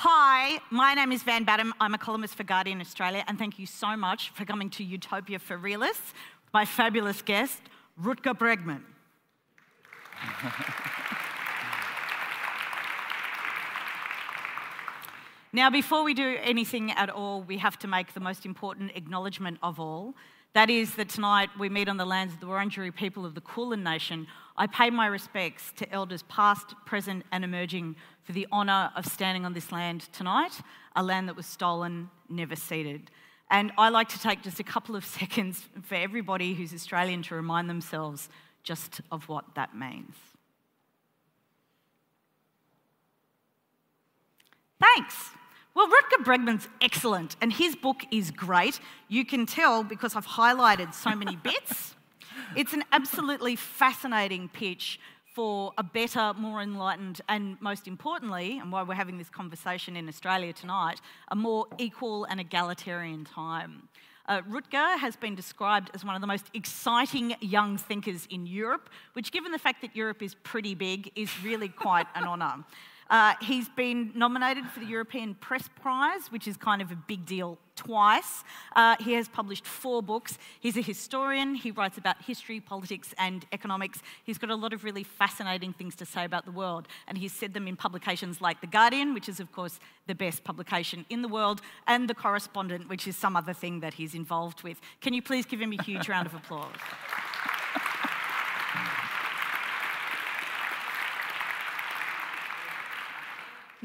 Hi, my name is Van Badham. I'm a columnist for Guardian Australia, and thank you so much for coming to Utopia for Realists, my fabulous guest, Rutger Bregman. now, before we do anything at all, we have to make the most important acknowledgement of all. That is that tonight we meet on the lands of the Wurundjeri people of the Kulin Nation. I pay my respects to elders past, present, and emerging for the honour of standing on this land tonight, a land that was stolen, never ceded. And I like to take just a couple of seconds for everybody who's Australian to remind themselves just of what that means. Thanks. Well, Rutger Bregman's excellent, and his book is great. You can tell because I've highlighted so many bits. It's an absolutely fascinating pitch for a better, more enlightened, and most importantly, and why we're having this conversation in Australia tonight, a more equal and egalitarian time. Uh, Rutger has been described as one of the most exciting young thinkers in Europe, which, given the fact that Europe is pretty big, is really quite an honour. Uh, he's been nominated for the European Press Prize, which is kind of a big deal twice. Uh, he has published four books. He's a historian. He writes about history, politics, and economics. He's got a lot of really fascinating things to say about the world, and he's said them in publications like The Guardian, which is, of course, the best publication in the world, and The Correspondent, which is some other thing that he's involved with. Can you please give him a huge round of applause?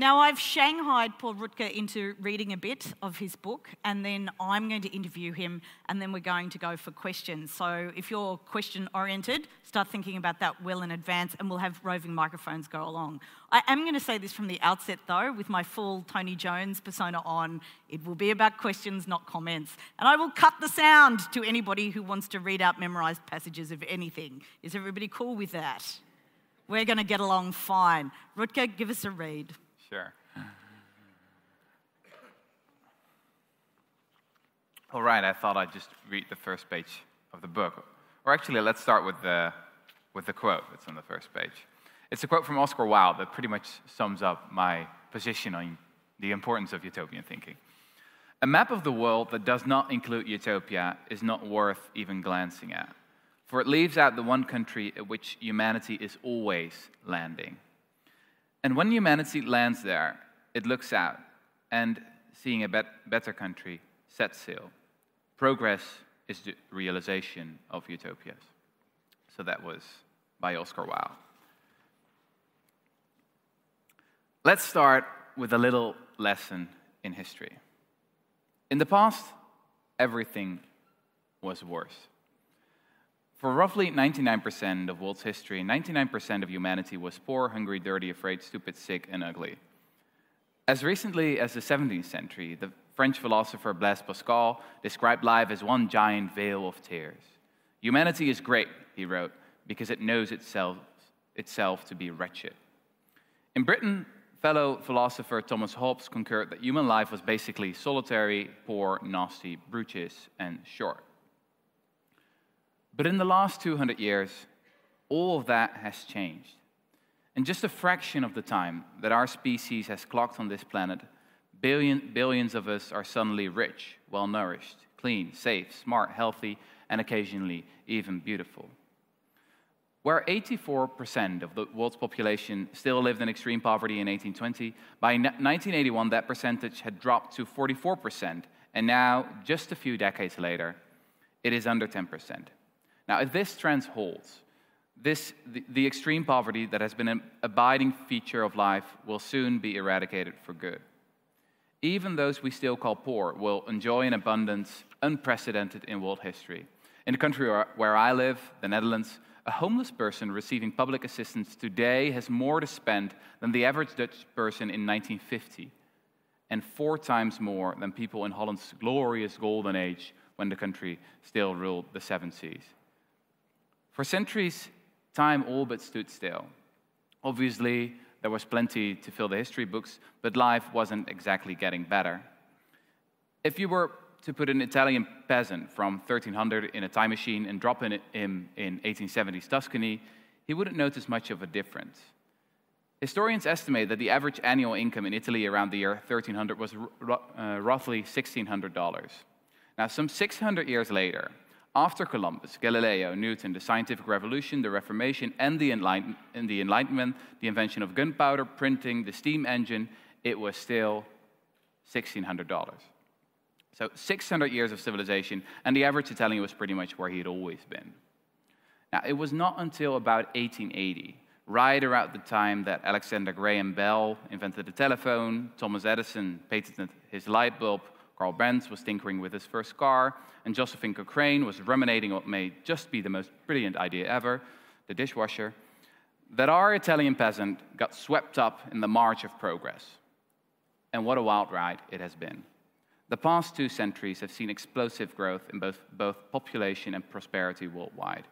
Now, I've shanghaied Paul Rutger into reading a bit of his book, and then I'm going to interview him, and then we're going to go for questions. So, if you're question oriented, start thinking about that well in advance, and we'll have roving microphones go along. I am going to say this from the outset, though, with my full Tony Jones persona on. It will be about questions, not comments. And I will cut the sound to anybody who wants to read out memorized passages of anything. Is everybody cool with that? We're going to get along fine. Rutger, give us a read. Sure. All right, I thought I'd just read the first page of the book. Or actually, let's start with the, with the quote that's on the first page. It's a quote from Oscar Wilde that pretty much sums up my position on the importance of utopian thinking. A map of the world that does not include utopia is not worth even glancing at, for it leaves out the one country at which humanity is always landing and when humanity lands there, it looks out and, seeing a bet- better country, sets sail. Progress is the realization of utopias. So that was by Oscar Wilde. Let's start with a little lesson in history. In the past, everything was worse. For roughly 99% of world's history, 99% of humanity was poor, hungry, dirty, afraid, stupid, sick, and ugly. As recently as the 17th century, the French philosopher Blaise Pascal described life as one giant vale of tears. Humanity is great, he wrote, because it knows itself, itself to be wretched. In Britain, fellow philosopher Thomas Hobbes concurred that human life was basically solitary, poor, nasty, brutish, and short. But in the last 200 years, all of that has changed. In just a fraction of the time that our species has clocked on this planet, billion, billions of us are suddenly rich, well nourished, clean, safe, smart, healthy, and occasionally even beautiful. Where 84% of the world's population still lived in extreme poverty in 1820, by 1981 that percentage had dropped to 44%, and now, just a few decades later, it is under 10%. Now, if this trend holds, this, the, the extreme poverty that has been an abiding feature of life will soon be eradicated for good. Even those we still call poor will enjoy an abundance unprecedented in world history. In the country where I live, the Netherlands, a homeless person receiving public assistance today has more to spend than the average Dutch person in 1950, and four times more than people in Holland's glorious golden age when the country still ruled the seven seas. For centuries, time all but stood still. Obviously, there was plenty to fill the history books, but life wasn't exactly getting better. If you were to put an Italian peasant from 1300 in a time machine and drop him in 1870s Tuscany, he wouldn't notice much of a difference. Historians estimate that the average annual income in Italy around the year 1300 was uh, roughly $1,600. Now, some 600 years later, after Columbus, Galileo, Newton, the scientific revolution, the Reformation, and the, Enlighten- and the Enlightenment, the invention of gunpowder, printing, the steam engine, it was still $1,600. So 600 years of civilization, and the average Italian was pretty much where he had always been. Now, it was not until about 1880, right around the time that Alexander Graham Bell invented the telephone, Thomas Edison patented his light bulb, Carl Benz was tinkering with his first car, and Josephine Cochrane was ruminating what may just be the most brilliant idea ever the dishwasher, that our Italian peasant got swept up in the march of progress. And what a wild ride it has been. The past two centuries have seen explosive growth in both, both population and prosperity worldwide.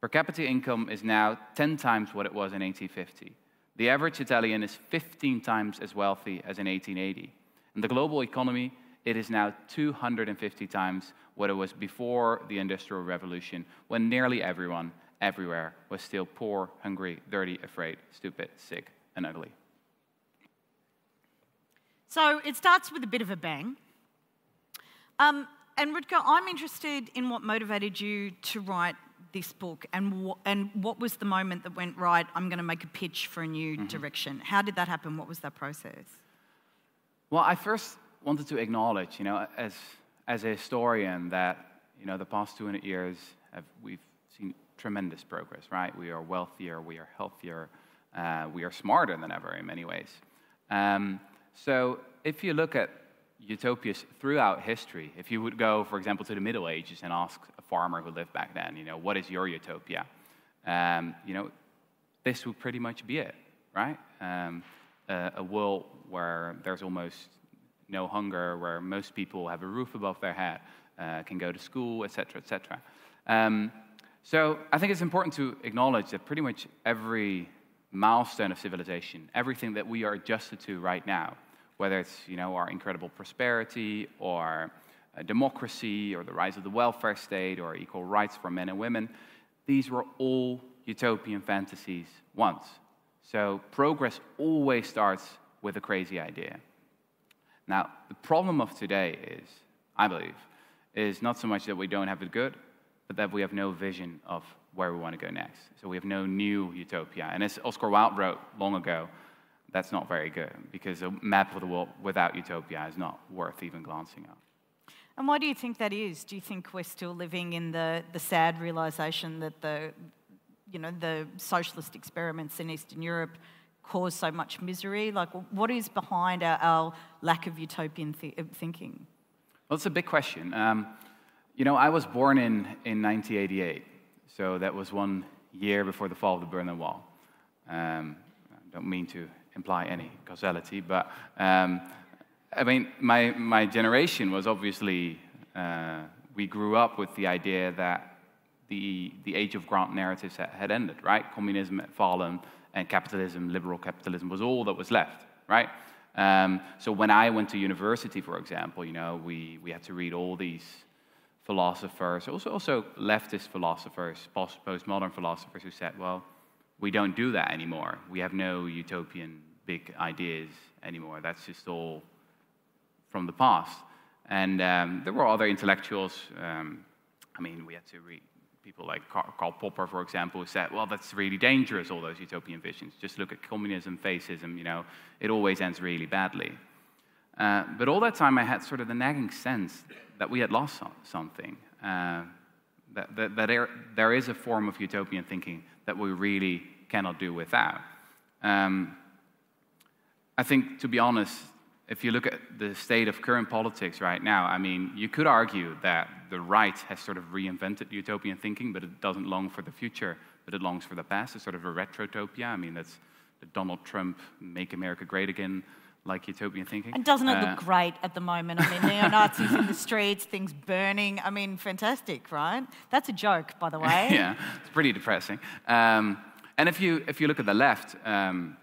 Per capita income is now 10 times what it was in 1850. The average Italian is 15 times as wealthy as in 1880. In the global economy, it is now 250 times what it was before the Industrial Revolution, when nearly everyone, everywhere, was still poor, hungry, dirty, afraid, stupid, sick, and ugly. So it starts with a bit of a bang. Um, and Rutger, I'm interested in what motivated you to write this book and, wh- and what was the moment that went right i'm going to make a pitch for a new mm-hmm. direction how did that happen what was that process well i first wanted to acknowledge you know as, as a historian that you know the past 200 years have, we've seen tremendous progress right we are wealthier we are healthier uh, we are smarter than ever in many ways um, so if you look at utopias throughout history. If you would go, for example, to the Middle Ages and ask a farmer who lived back then, you know, what is your utopia? Um, you know, this would pretty much be it, right? Um, a world where there's almost no hunger, where most people have a roof above their head, uh, can go to school, etc., etc. Um, so I think it's important to acknowledge that pretty much every milestone of civilization, everything that we are adjusted to right now, whether it's you know, our incredible prosperity or democracy or the rise of the welfare state or equal rights for men and women, these were all utopian fantasies once. So progress always starts with a crazy idea. Now, the problem of today is, I believe, is not so much that we don't have it good, but that we have no vision of where we want to go next. So we have no new utopia. And as Oscar Wilde wrote long ago, that's not very good because a map of the world without utopia is not worth even glancing at. And why do you think that is? Do you think we're still living in the, the sad realization that the, you know, the socialist experiments in Eastern Europe cause so much misery? Like, what is behind our, our lack of utopian th- thinking? Well, it's a big question. Um, you know, I was born in, in 1988, so that was one year before the fall of the Berlin Wall. Um, I don't mean to imply any causality, but um, I mean, my, my generation was obviously, uh, we grew up with the idea that the, the age of grand narratives had ended, right? Communism had fallen, and capitalism, liberal capitalism, was all that was left, right? Um, so when I went to university, for example, you know, we, we had to read all these philosophers, also, also leftist philosophers, post, postmodern philosophers who said, well, we don't do that anymore. We have no utopian big ideas anymore. That's just all from the past. And um, there were other intellectuals. Um, I mean, we had to read people like Karl Popper, for example, who said, well, that's really dangerous, all those utopian visions. Just look at communism, fascism, you know, it always ends really badly. Uh, but all that time, I had sort of the nagging sense that we had lost something. Uh, that, that, that there, there is a form of utopian thinking that we really cannot do without. Um, I think, to be honest, if you look at the state of current politics right now, I mean, you could argue that the right has sort of reinvented utopian thinking, but it doesn't long for the future, but it longs for the past. It's sort of a retrotopia. I mean, that's the Donald Trump "Make America Great Again" like utopian thinking. And doesn't it uh, look great at the moment? I mean, neo Nazis in the streets, things burning. I mean, fantastic, right? That's a joke, by the way. yeah, it's pretty depressing. Um, and if you, if you look at the left, um,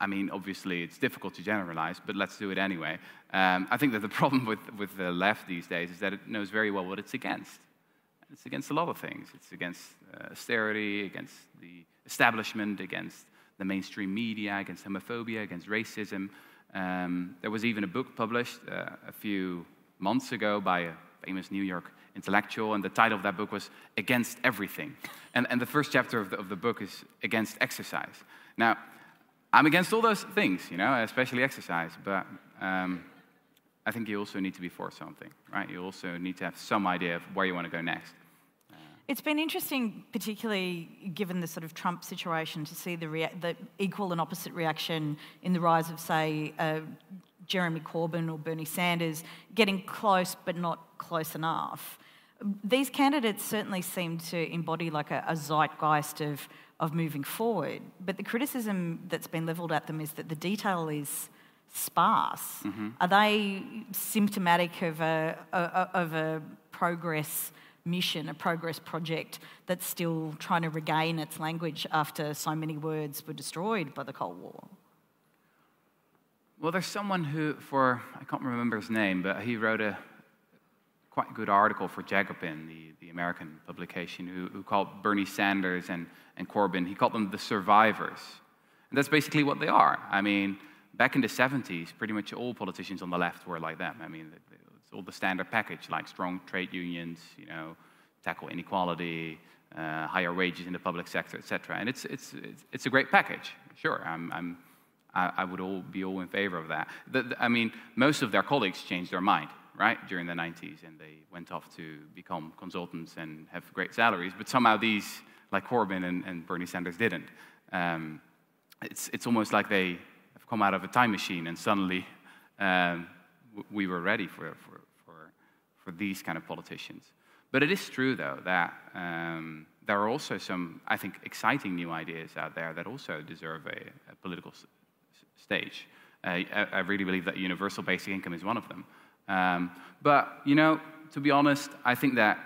I mean, obviously, it's difficult to generalize, but let's do it anyway. Um, I think that the problem with, with the left these days is that it knows very well what it's against. It's against a lot of things. It's against uh, austerity, against the establishment, against the mainstream media, against homophobia, against racism. Um, there was even a book published uh, a few months ago by a famous New York intellectual, and the title of that book was Against Everything. And, and the first chapter of the, of the book is Against Exercise. Now, I'm against all those things, you know, especially exercise, but um, I think you also need to be for something, right? You also need to have some idea of where you want to go next. It's been interesting, particularly given the sort of Trump situation, to see the, rea- the equal and opposite reaction in the rise of, say, uh, Jeremy Corbyn or Bernie Sanders getting close but not close enough. These candidates certainly seem to embody like a, a zeitgeist of, of moving forward, but the criticism that's been levelled at them is that the detail is sparse. Mm-hmm. Are they symptomatic of a, a, of a progress? mission, a progress project that's still trying to regain its language after so many words were destroyed by the Cold War? Well, there's someone who, for, I can't remember his name, but he wrote a quite good article for Jacobin, the, the American publication, who, who called Bernie Sanders and, and Corbyn, he called them the survivors. And that's basically what they are. I mean, back in the 70s, pretty much all politicians on the left were like them. I mean, it's all the standard package, like strong trade unions, you know, tackle inequality, uh, higher wages in the public sector, etc. And it's, it's, it's, it's, a great package. Sure, I'm, I'm, I, I would all be all in favor of that. The, the, I mean, most of their colleagues changed their mind, right, during the 90s, and they went off to become consultants and have great salaries. But somehow these, like Corbyn and, and Bernie Sanders, didn't. Um, it's, it's almost like they have come out of a time machine and suddenly um, we were ready for, for, for, for these kind of politicians. But it is true, though, that um, there are also some, I think, exciting new ideas out there that also deserve a, a political s- stage. Uh, I, I, really believe that universal basic income is one of them. Um, but, you know, to be honest, I think that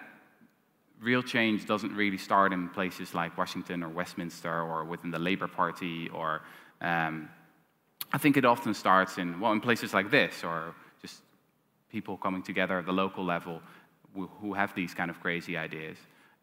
real change doesn't really start in places like Washington or Westminster or within the Labour Party or um, I think it often starts in, well, in places like this or just people coming together at the local level who have these kind of crazy ideas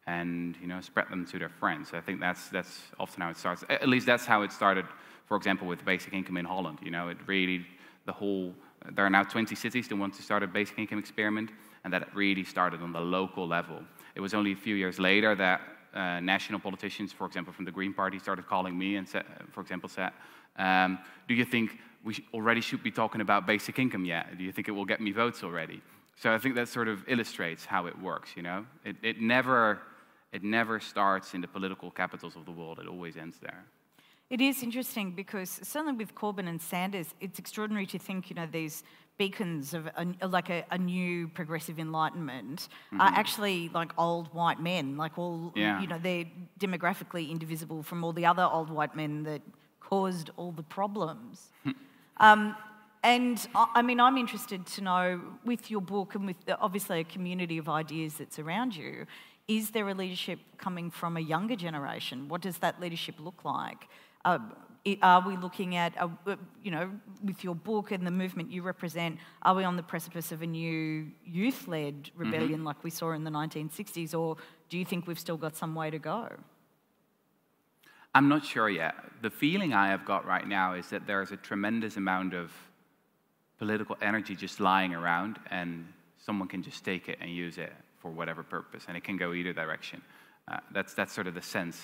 and you know spread them to their friends. I think that's that's often how it starts. At least that's how it started. For example, with basic income in Holland, you know, it really the whole. There are now 20 cities that want to start a basic income experiment, and that really started on the local level. It was only a few years later that uh, national politicians, for example, from the Green Party, started calling me and said, for example, said, um, "Do you think we already should be talking about basic income yet? Do you think it will get me votes already? So I think that sort of illustrates how it works, you know? It, it, never, it never starts in the political capitals of the world, it always ends there. It is interesting because certainly with Corbyn and Sanders, it's extraordinary to think, you know, these beacons of a, like a, a, new progressive enlightenment mm-hmm. are actually like old white men, like all, yeah. you know, they're demographically indivisible from all the other old white men that caused all the problems. Um, and I mean, I'm interested to know with your book and with obviously a community of ideas that's around you, is there a leadership coming from a younger generation? What does that leadership look like? Uh, are we looking at, a, uh, you know, with your book and the movement you represent, are we on the precipice of a new youth led rebellion mm-hmm. like we saw in the 1960s, or do you think we've still got some way to go? I'm not sure yet. The feeling I have got right now is that there's a tremendous amount of political energy just lying around, and someone can just take it and use it for whatever purpose, and it can go either direction. Uh, that's, that's sort of the sense,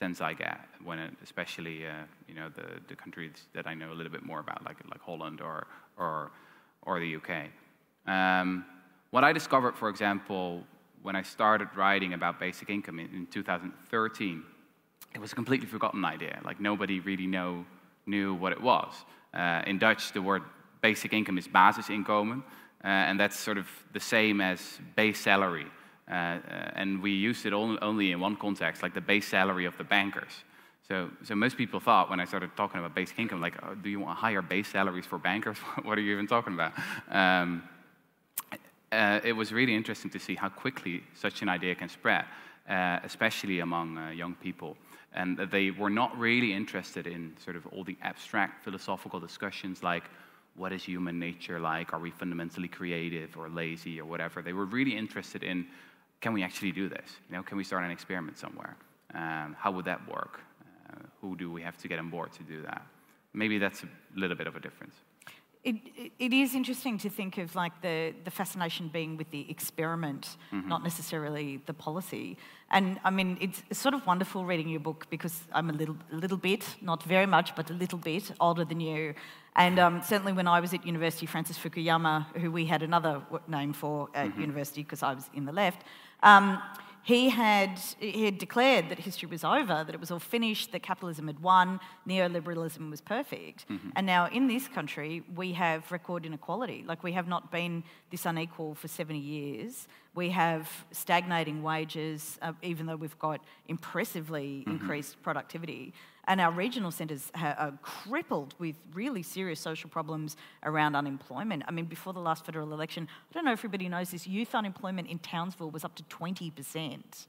sense I get when, it, especially uh, you know, the, the countries that I know a little bit more about, like, like Holland or, or, or the UK. Um, what I discovered, for example, when I started writing about basic income in, in 2013 it was a completely forgotten idea. Like nobody really know, knew what it was. Uh, in Dutch, the word basic income is basisinkomen, uh, and that's sort of the same as base salary. Uh, uh and we used it only in one context, like the base salary of the bankers. So, so most people thought when I started talking about basic income, like, oh, do you want higher base salaries for bankers? what are you even talking about? Um, uh, it was really interesting to see how quickly such an idea can spread, uh, especially among young people and they were not really interested in sort of all the abstract philosophical discussions like what is human nature like? Are we fundamentally creative or lazy or whatever? They were really interested in can we actually do this? You know, can we start an experiment somewhere? Um, how would that work? Uh, who do we have to get on board to do that? Maybe that's a little bit of a difference. It, it is interesting to think of like the, the fascination being with the experiment, mm-hmm. not necessarily the policy. And I mean, it's sort of wonderful reading your book because I'm a little, a little bit, not very much, but a little bit older than you. And um, certainly when I was at university, Francis Fukuyama, who we had another name for at mm-hmm. university because I was in the left, um, he had, he had declared that history was over, that it was all finished, that capitalism had won, neoliberalism was perfect. Mm-hmm. And now in this country, we have record inequality. Like we have not been this unequal for 70 years. We have stagnating wages, uh, even though we've got impressively mm-hmm. increased productivity. And our regional centres are crippled with really serious social problems around unemployment. I mean, before the last federal election, I don't know if everybody knows this, youth unemployment in Townsville was up to 20%.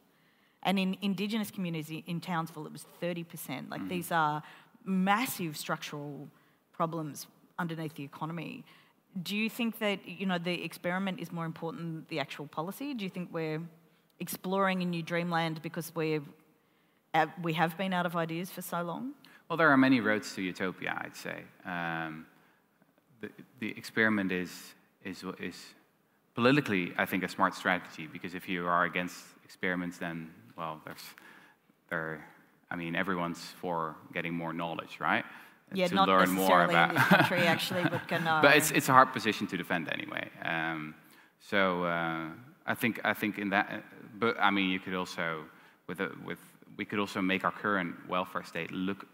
And in Indigenous communities in Townsville, it was 30%. Like, mm. these are massive structural problems underneath the economy. Do you think that, you know, the experiment is more important than the actual policy? Do you think we're exploring a new dreamland because we're we have been out of ideas for so long? Well, there are many roads to utopia, I'd say. Um, the, the experiment is, is, is politically, I think, a smart strategy because if you are against experiments, then, well, there's, there, I mean, everyone's for getting more knowledge, right? Yeah, to not learn more about. in this country, actually, but can. but it's, it's a hard position to defend anyway. Um, so uh, I think I think in that, but I mean, you could also with a, with we could also make our current welfare state look,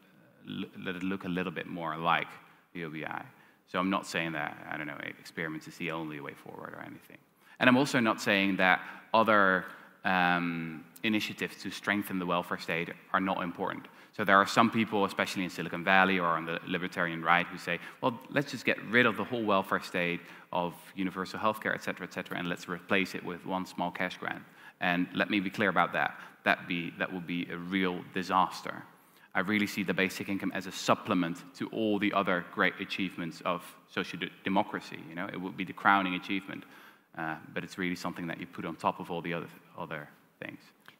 let it look a little bit more like the UBI. So I'm not saying that, I don't know, experiments is the only way forward or anything. And I'm also not saying that other um, initiatives to strengthen the welfare state are not important. So there are some people, especially in Silicon Valley or on the libertarian right, who say, well, let's just get rid of the whole welfare state of universal healthcare, et cetera, et cetera, and let's replace it with one small cash grant. And let me be clear about that. That, be, that would be a real disaster. I really see the basic income as a supplement to all the other great achievements of social de- democracy. You know, it would be the crowning achievement, uh, but it's really something that you put on top of all the other, other things.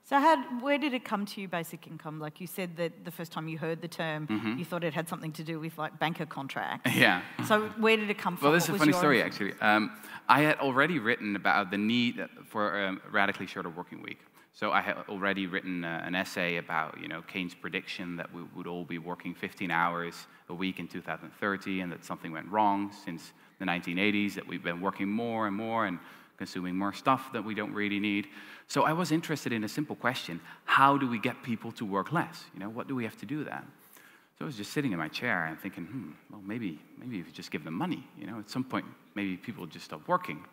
So, how, where did it come to you, basic income? Like you said that the first time you heard the term, mm-hmm. you thought it had something to do with like banker contracts. Yeah. So, where did it come from? Well, this is a funny story, actually. Um, I had already written about the need for a radically shorter working week. So, I had already written uh, an essay about, you know, Keynes' prediction that we would all be working 15 hours a week in 2030, and that something went wrong since the 1980s. That we've been working more and more, and consuming more stuff that we don't really need. So I was interested in a simple question how do we get people to work less? You know, what do we have to do then? So I was just sitting in my chair and thinking, hmm, well, maybe, maybe if you just give them money, you know, at some point, maybe people just stop working.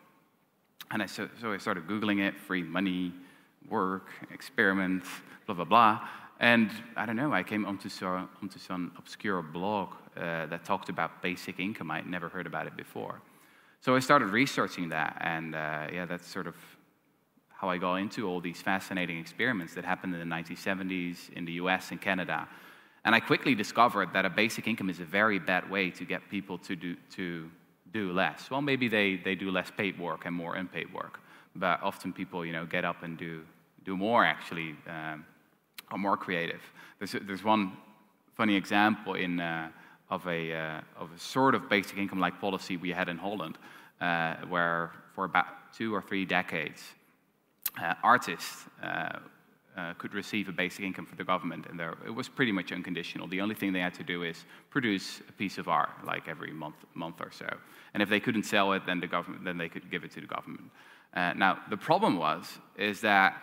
And I, so, so I started Googling it free money, work, experiment, blah, blah, blah. And I don't know, I came onto, onto some obscure blog uh, that talked about basic income. I had never heard about it before. So I started researching that, and uh, yeah, that's sort of how I got into all these fascinating experiments that happened in the 1970s in the US and Canada. And I quickly discovered that a basic income is a very bad way to get people to do, to do less. Well, maybe they, they do less paid work and more unpaid work, but often people, you know, get up and do, do more actually, um, are more creative. There's, there's one funny example in, uh, of a, uh, of a sort of basic income like policy we had in Holland, uh, where for about two or three decades, uh, artists uh, uh, could receive a basic income from the government, and there, it was pretty much unconditional. The only thing they had to do is produce a piece of art, like every month, month or so. And if they couldn't sell it, then the government, then they could give it to the government. Uh, now, the problem was is that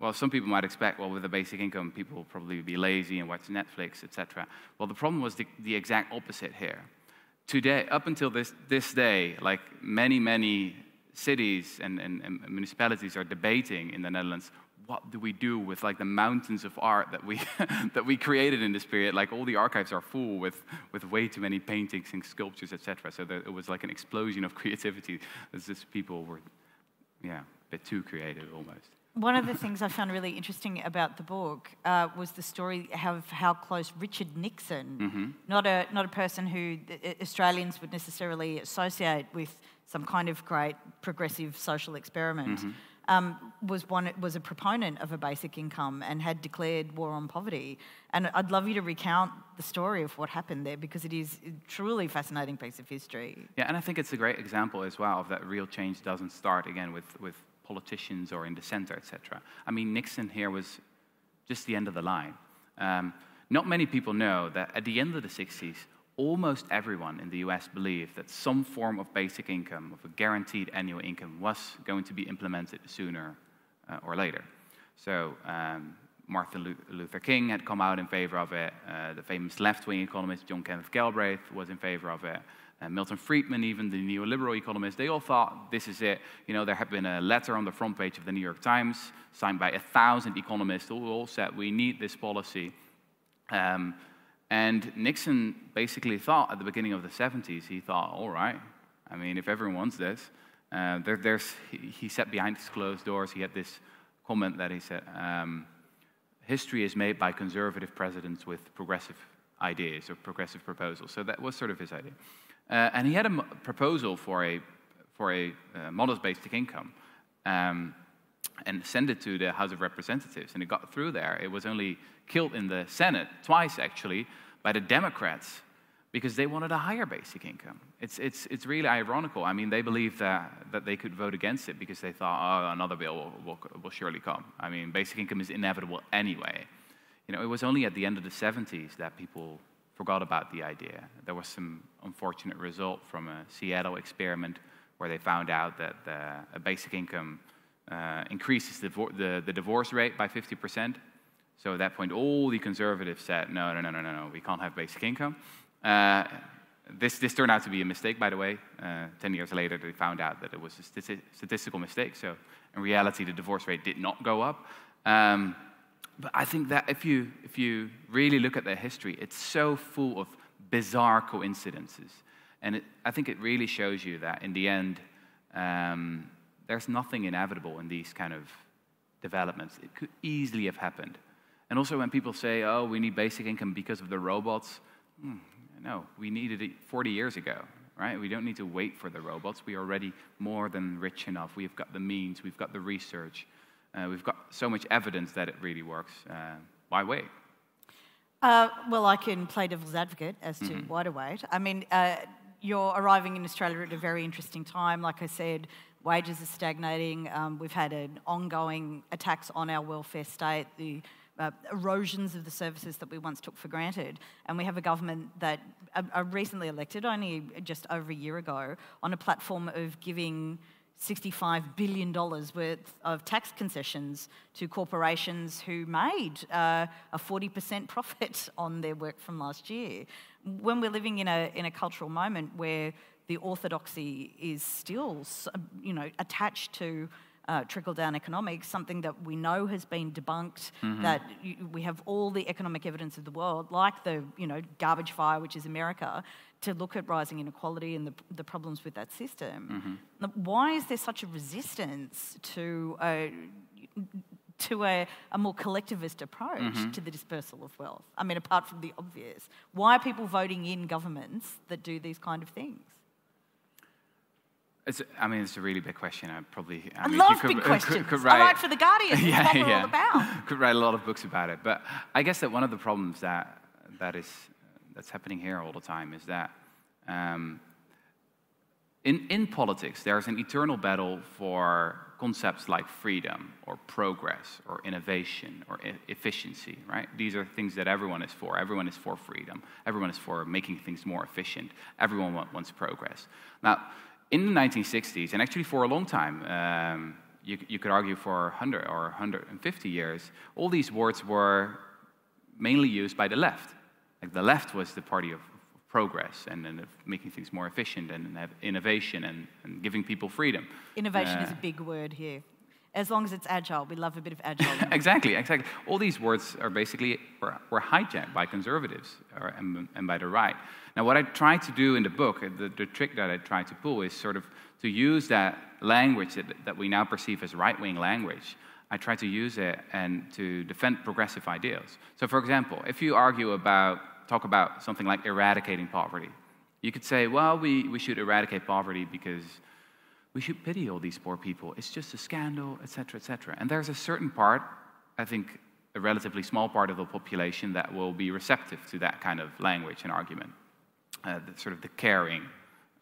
well, some people might expect, well, with a basic income, people will probably be lazy and watch Netflix, etc. Well, the problem was the, the exact opposite here. Today, up until this, this day, like many, many cities and, and, and municipalities are debating in the Netherlands, what do we do with like the mountains of art that we, that we created in this period? Like all the archives are full with, with way too many paintings and sculptures, etc. So there, it was like an explosion of creativity. As just people were, yeah, a bit too creative almost. One of the things I found really interesting about the book uh, was the story of how close Richard Nixon, mm-hmm. not, a, not a person who Australians would necessarily associate with some kind of great progressive social experiment, mm-hmm. um, was one was a proponent of a basic income and had declared war on poverty. And I'd love you to recount the story of what happened there because it is a truly fascinating piece of history. Yeah, and I think it's a great example as well of that real change doesn't start again with, with politicians or in the center, etc. I mean, Nixon here was just the end of the line. Um, not many people know that at the end of the 60s, almost everyone in the US believed that some form of basic income, of a guaranteed annual income, was going to be implemented sooner uh, or later. So, um, Martin Luther King had come out in favor of it. Uh, the famous left wing economist John Kenneth Galbraith was in favor of it. Uh, Milton Friedman, even the neoliberal economists, they all thought this is it. You know, there had been a letter on the front page of the New York Times signed by a thousand economists who all said we need this policy. Um, and Nixon basically thought at the beginning of the 70s, he thought, all right, I mean, if everyone wants this, uh, there, there's, he, he sat behind his closed doors. He had this comment that he said, um, history is made by conservative presidents with progressive ideas or progressive proposals. So that was sort of his idea. Uh, and he had a m- proposal for a, for a uh, modest basic income. Um, and sent it to the House of Representatives, and it got through there. It was only killed in the Senate, twice actually, by the Democrats because they wanted a higher basic income. It's, it's, it's really ironical. I mean, they believed that, that they could vote against it because they thought, oh, another bill will, will, will surely come. I mean, basic income is inevitable anyway. You know, it was only at the end of the 70s that people forgot about the idea. There was some unfortunate result from a Seattle experiment where they found out that the, a basic income uh, increases the, the, the, divorce rate by 50%. So at that point, all the conservatives said, no, no, no, no, no, no, we can't have basic income. Uh, this, this turned out to be a mistake, by the way. Uh, 10 years later, they found out that it was a statistical mistake. So in reality, the divorce rate did not go up. Um, but I think that if you, if you really look at their history, it's so full of bizarre coincidences. And it, I think it really shows you that in the end, um, there's nothing inevitable in these kind of developments. It could easily have happened. And also, when people say, oh, we need basic income because of the robots, hmm, no, we needed it 40 years ago, right? We don't need to wait for the robots. We are already more than rich enough. We've got the means, we've got the research, uh, we've got so much evidence that it really works. Uh, why wait? Uh, well, I can play devil's advocate as to mm-hmm. why to wait. I mean, uh, you're arriving in Australia at a very interesting time. Like I said, wages are stagnating. Um, we've had an ongoing attacks on our welfare state, the uh, erosions of the services that we once took for granted. And we have a government that are uh, uh, recently elected, only just over a year ago, on a platform of giving $65 billion worth of tax concessions to corporations who made uh, a 40% profit on their work from last year. When we're living in a, in a cultural moment where the orthodoxy is still, you know, attached to uh, trickle down economics, something that we know has been debunked, mm-hmm. that we have all the economic evidence of the world, like the you know, garbage fire, which is America, to look at rising inequality and the, the problems with that system. Mm-hmm. Why is there such a resistance to a, to a, a more collectivist approach mm-hmm. to the dispersal of wealth? I mean, apart from the obvious, why are people voting in governments that do these kind of things? It's, I mean, it's a really big question. I probably. I, I mean, love could, big questions. Could, could write, I write for the Guardian. yeah, what yeah. all about. Could write a lot of books about it. But I guess that one of the problems that that is that's happening here all the time is that um, in in politics there's an eternal battle for concepts like freedom or progress or innovation or e- efficiency. Right? These are things that everyone is for. Everyone is for freedom. Everyone is for making things more efficient. Everyone wants progress. Now in the 1960s, and actually for a long time, um, you, you, could argue for 100 or 150 years, all these words were mainly used by the left. Like the left was the party of progress and, and of making things more efficient and, and innovation and, and, giving people freedom. Innovation uh, is a big word here as long as it's agile. We love a bit of agile. exactly, exactly. All these words are basically were, were hijacked by conservatives or, and, and, by the right. Now, what I try to do in the book, the, the trick that I try to pull, is sort of to use that language that, that we now perceive as right-wing language. I try to use it and to defend progressive ideals. So, for example, if you argue about, talk about something like eradicating poverty, you could say, well, we, we should eradicate poverty because we should pity all these poor people. It's just a scandal, etc., etc. And there's a certain part, I think, a relatively small part of the population that will be receptive to that kind of language and argument, uh, the, sort of the caring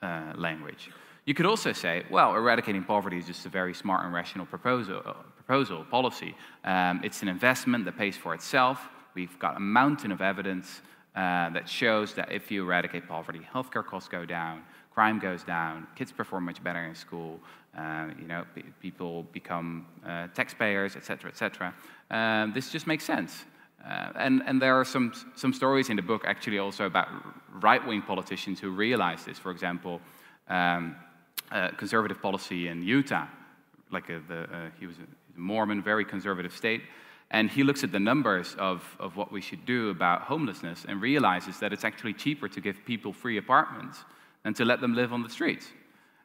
uh, language. You could also say, well, eradicating poverty is just a very smart and rational proposal, proposal policy. Um, it's an investment that pays for itself. We've got a mountain of evidence uh, that shows that if you eradicate poverty, healthcare costs go down, crime goes down, kids perform much better in school, uh, you know, people become uh, taxpayers, etc., etc. Um, this just makes sense. Uh, and, and there are some, some stories in the book actually also about right wing politicians who realize this. For example, um, conservative policy in Utah, like a, the, uh, he was Mormon, very conservative state. And he looks at the numbers of, of what we should do about homelessness and realizes that it's actually cheaper to give people free apartments than to let them live on the streets.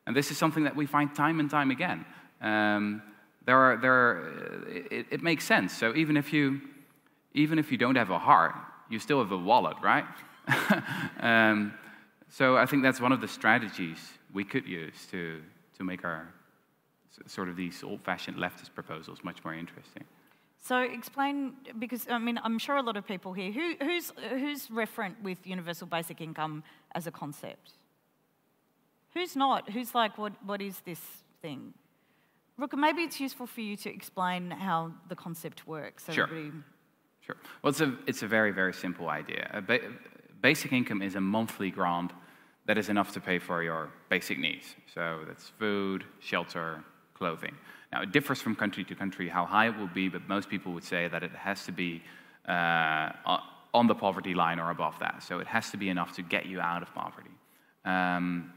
And this is something that we find time and time again. Um, there are, there are, it, it, makes sense. So even if, you, even if you don't have a heart, you still have a wallet, right? um, so I think that's one of the strategies we could use to, to make our sort of these old-fashioned leftist proposals much more interesting. So explain, because I mean, I'm sure a lot of people here, who, who's, who's referent with universal basic income as a concept? Who's not? Who's like, what, what is this thing? Rutger, maybe it's useful for you to explain how the concept works. So sure. Everybody... Sure. Well, it's a, it's a very, very simple idea. Ba- basic income is a monthly grant that is enough to pay for your basic needs. So that's food, shelter, clothing. Now, it differs from country to country how high it will be, but most people would say that it has to be uh, on the poverty line or above that. So it has to be enough to get you out of poverty. Um,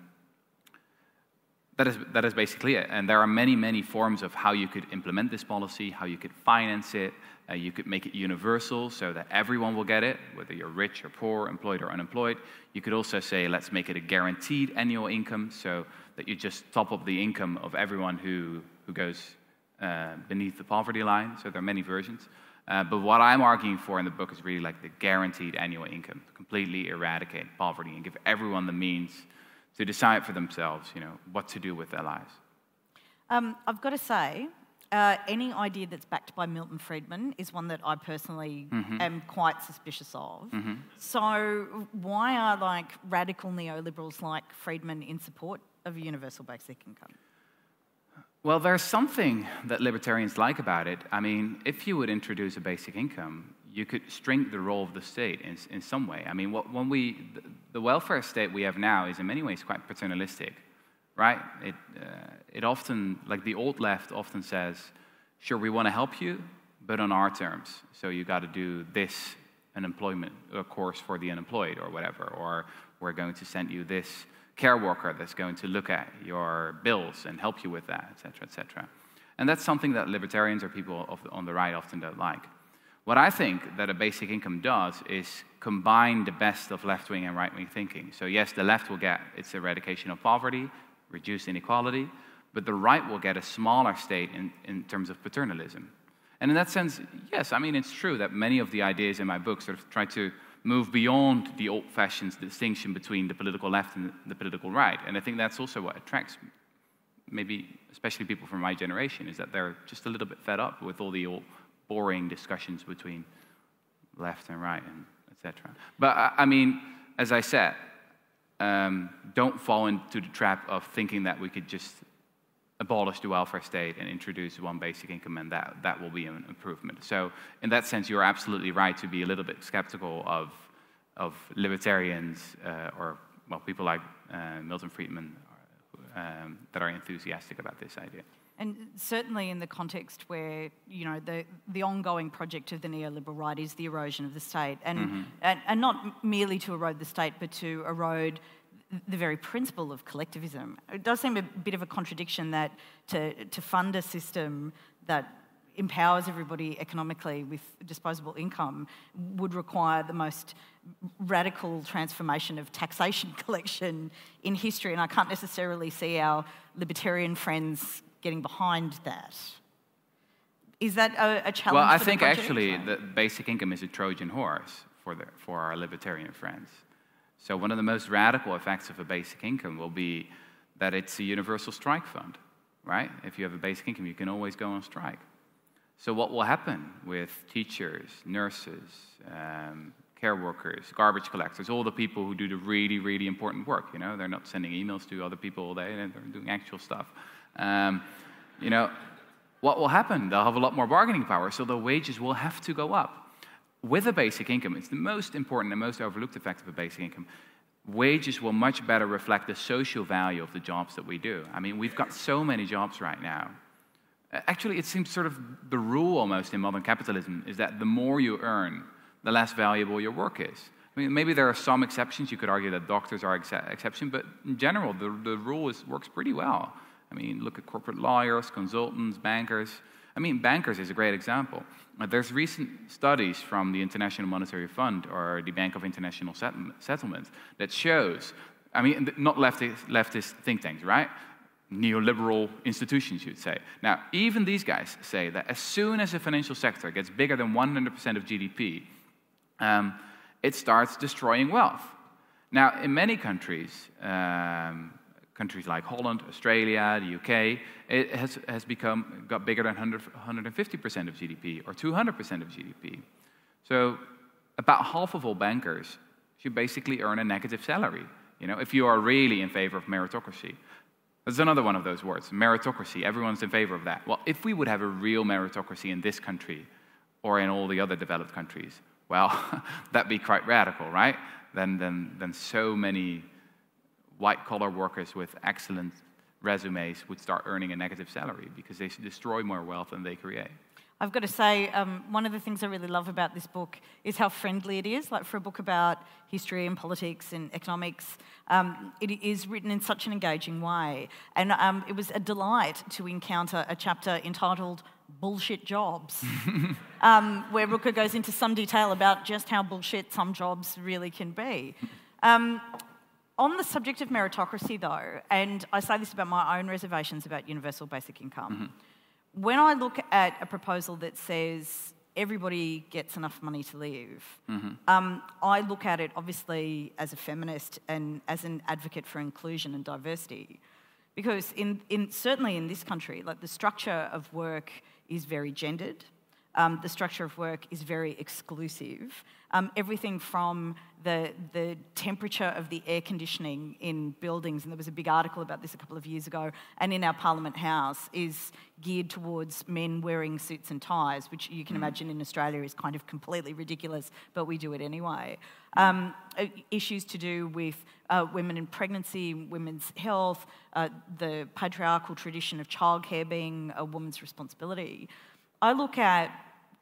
that is, that is basically it. And there are many, many forms of how you could implement this policy, how you could finance it. Uh, you could make it universal so that everyone will get it, whether you're rich or poor, employed or unemployed. You could also say, let's make it a guaranteed annual income so that you just top up the income of everyone who, who goes uh, beneath the poverty line. So there are many versions. Uh, but what I'm arguing for in the book is really like the guaranteed annual income, to completely eradicate poverty and give everyone the means to decide for themselves, you know, what to do with their lives. Um, I've got to say, uh, any idea that's backed by Milton Friedman is one that I personally mm-hmm. am quite suspicious of. Mm-hmm. So, why are like radical neoliberals like Friedman in support of a universal basic income? Well, there's something that libertarians like about it. I mean, if you would introduce a basic income, you could shrink the role of the state in, in some way. I mean, what, when we, the welfare state we have now is in many ways quite paternalistic, right? It, uh, it often, like the old left often says, sure, we want to help you, but on our terms. So you got to do this an employment course for the unemployed or whatever, or we're going to send you this care worker that's going to look at your bills and help you with that, et cetera, et cetera. And that's something that libertarians or people on the right often don't like. What I think that a basic income does is combine the best of left wing and right wing thinking. So, yes, the left will get its eradication of poverty, reduce inequality, but the right will get a smaller state in, in terms of paternalism. And in that sense, yes, I mean, it's true that many of the ideas in my book sort of try to move beyond the old fashioned distinction between the political left and the political right. And I think that's also what attracts maybe, especially people from my generation, is that they're just a little bit fed up with all the old boring discussions between left and right, and etc. But I mean, as I said, um, don't fall into the trap of thinking that we could just abolish the welfare state and introduce one basic income and that, that will be an improvement. So, in that sense, you're absolutely right to be a little bit skeptical of, of libertarians uh, or, well, people like uh, Milton Friedman um, that are enthusiastic about this idea. And certainly in the context where, you know, the, the ongoing project of the neoliberal right is the erosion of the state. And, mm-hmm. and, and not merely to erode the state, but to erode the very principle of collectivism. It does seem a bit of a contradiction that to, to fund a system that empowers everybody economically with disposable income would require the most radical transformation of taxation collection in history. And I can't necessarily see our libertarian friends getting behind that. Is that a, a challenge? Well, I think actually the basic income is a Trojan horse for, the, for our libertarian friends. So, one of the most radical effects of a basic income will be that it's a universal strike fund, right? If you have a basic income, you can always go on strike. So, what will happen with teachers, nurses, um, care workers, garbage collectors, all the people who do the really, really important work? You know, they're not sending emails to other people all day, they're doing actual stuff. Um, you know, what will happen? They'll have a lot more bargaining power, so the wages will have to go up. With a basic income, it's the most important and most overlooked effect of a basic income. Wages will much better reflect the social value of the jobs that we do. I mean, we've got so many jobs right now Actually, it seems sort of the rule almost in modern capitalism is that the more you earn, the less valuable your work is. I mean, maybe there are some exceptions. You could argue that doctors are ex- exception, but in general, the, the rule is, works pretty well. I mean, look at corporate lawyers, consultants, bankers. I mean, bankers is a great example. Uh, there's recent studies from the International Monetary Fund or the Bank of International Settlements that shows, I mean, not leftist, leftist think tanks, right? neoliberal institutions, you'd say. Now, even these guys say that as soon as the financial sector gets bigger than 100% of GDP, um, it starts destroying wealth. Now, in many countries, um, countries like Holland, Australia, the UK, it has, has become, got bigger than 100, 150% of GDP or 200% of GDP. So, about half of all bankers should basically earn a negative salary, you know, if you are really in favor of meritocracy. There's another one of those words meritocracy. Everyone's in favor of that. Well, if we would have a real meritocracy in this country or in all the other developed countries, well, that'd be quite radical, right? Then, then, then so many white collar workers with excellent resumes would start earning a negative salary because they destroy more wealth than they create. I've got to say, um, one of the things I really love about this book is how friendly it is. Like for a book about history and politics and economics, um, it is written in such an engaging way. And um, it was a delight to encounter a chapter entitled Bullshit Jobs, um, where Rutger goes into some detail about just how bullshit some jobs really can be. On the subject of meritocracy, though, and I say this about my own reservations about universal basic income. Mm-hmm when I look at a proposal that says everybody gets enough money to live, mm-hmm. um, I look at it obviously as a feminist and as an advocate for inclusion and diversity. Because in, in, certainly in this country, like the structure of work is very gendered. Um, the structure of work is very exclusive. Um, everything from the, the temperature of the air conditioning in buildings, and there was a big article about this a couple of years ago, and in our Parliament House, is geared towards men wearing suits and ties, which you can mm. imagine in Australia is kind of completely ridiculous, but we do it anyway. Um, uh, issues to do with uh, women in pregnancy, women's health, uh, the patriarchal tradition of childcare being a woman's responsibility. I look at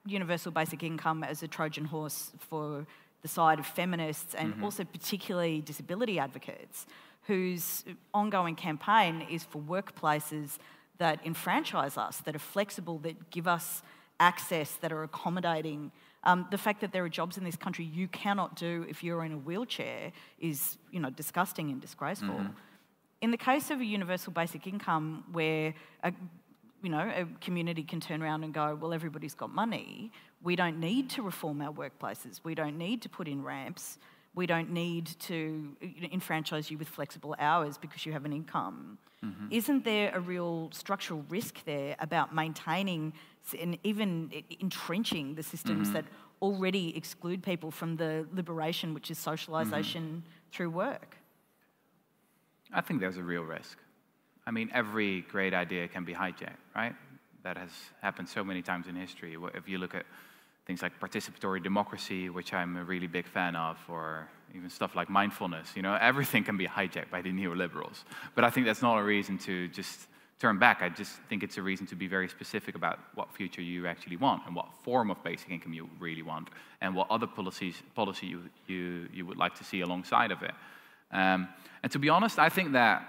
universal basic income as a Trojan horse for the side of feminists and mm-hmm. also particularly disability advocates whose ongoing campaign is for workplaces that enfranchise us, that are flexible, that give us access, that are accommodating. Um, the fact that there are jobs in this country you cannot do if you're in a wheelchair is, you know, disgusting and disgraceful. Mm-hmm. In the case of a universal basic income, where a you know, a community can turn around and go, well, everybody's got money. We don't need to reform our workplaces. We don't need to put in ramps. We don't need to enfranchise you with flexible hours because you have an income. Mm-hmm. Isn't there a real structural risk there about maintaining and even entrenching the systems mm-hmm. that already exclude people from the liberation, which is socialisation mm-hmm. through work? I think there's a real risk. I mean, every great idea can be hijacked, right? That has happened so many times in history. If you look at things like participatory democracy, which I'm a really big fan of, or even stuff like mindfulness, you know, everything can be hijacked by the neoliberals. But I think that's not a reason to just turn back. I just think it's a reason to be very specific about what future you actually want and what form of basic income you really want and what other policies, policy you, you, you would like to see alongside of it. Um, and to be honest, I think that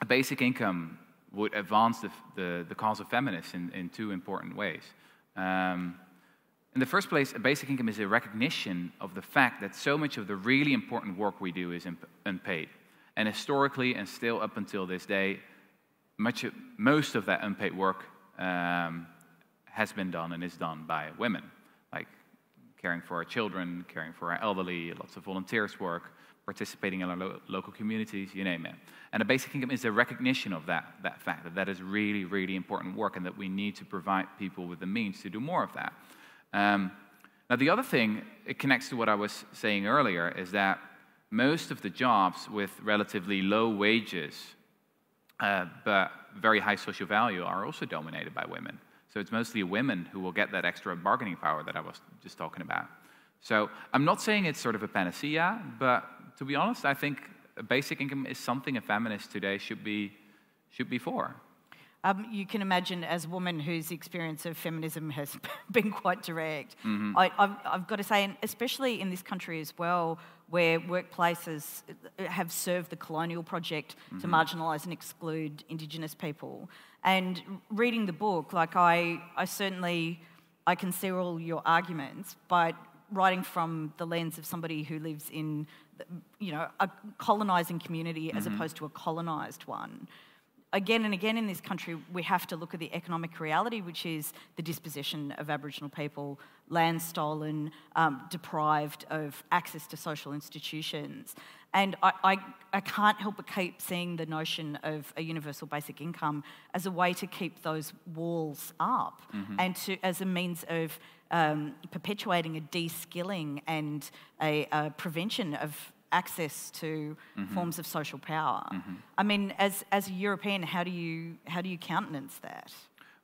a basic income would advance the, the, the cause of feminists in, in two important ways. Um, in the first place, a basic income is a recognition of the fact that so much of the really important work we do is unpaid. And historically, and still up until this day, much of, most of that unpaid work um, has been done and is done by women, like caring for our children, caring for our elderly, lots of volunteers work, participating in our lo- local communities, you name it. And a basic income is a recognition of that, that fact, that that is really, really important work and that we need to provide people with the means to do more of that. Um, now, the other thing, it connects to what I was saying earlier, is that most of the jobs with relatively low wages uh, but very high social value are also dominated by women. So it's mostly women who will get that extra bargaining power that I was just talking about. So I'm not saying it's sort of a panacea, but to be honest, I think basic income is something a feminist today should be, should be for. Um, you can imagine, as a woman whose experience of feminism has been quite direct, mm-hmm. I, have got to say, and especially in this country as well, where workplaces have served the colonial project mm-hmm. to marginalise and exclude Indigenous people. And reading the book, like I, I certainly, I can see all your arguments, but writing from the lens of somebody who lives in, you know, a colonising community as opposed to a colonised one, again and again in this country, we have to look at the economic reality, which is the dispossession of Aboriginal people, land stolen, um, deprived of access to social institutions. And I, I, I, can't help but keep seeing the notion of a universal basic income as a way to keep those walls up mm-hmm. and to, as a means of um, perpetuating a de skilling and a, a prevention of access to mm-hmm. forms of social power. Mm-hmm. I mean, as, as a European, how do, you, how do you countenance that?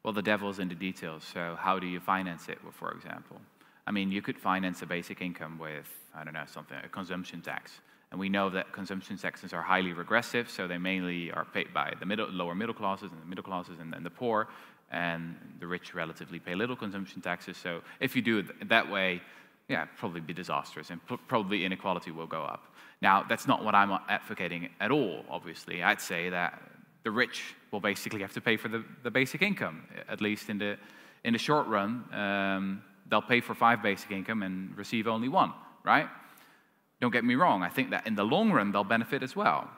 Well, the devil's in the details. So, how do you finance it, for example? I mean, you could finance a basic income with, I don't know, something, a consumption tax. And we know that consumption taxes are highly regressive, so they mainly are paid by the middle, lower middle classes and the middle classes and, and the poor, and the rich relatively pay little consumption taxes. So, if you do it that way, yeah, probably be disastrous, and probably inequality will go up. Now, that's not what I'm advocating at all, obviously. I'd say that the rich will basically have to pay for the, the basic income, at least in the, in the short run. Um, they'll pay for five basic income and receive only one, right? Don't get me wrong, I think that in the long run they'll benefit as well.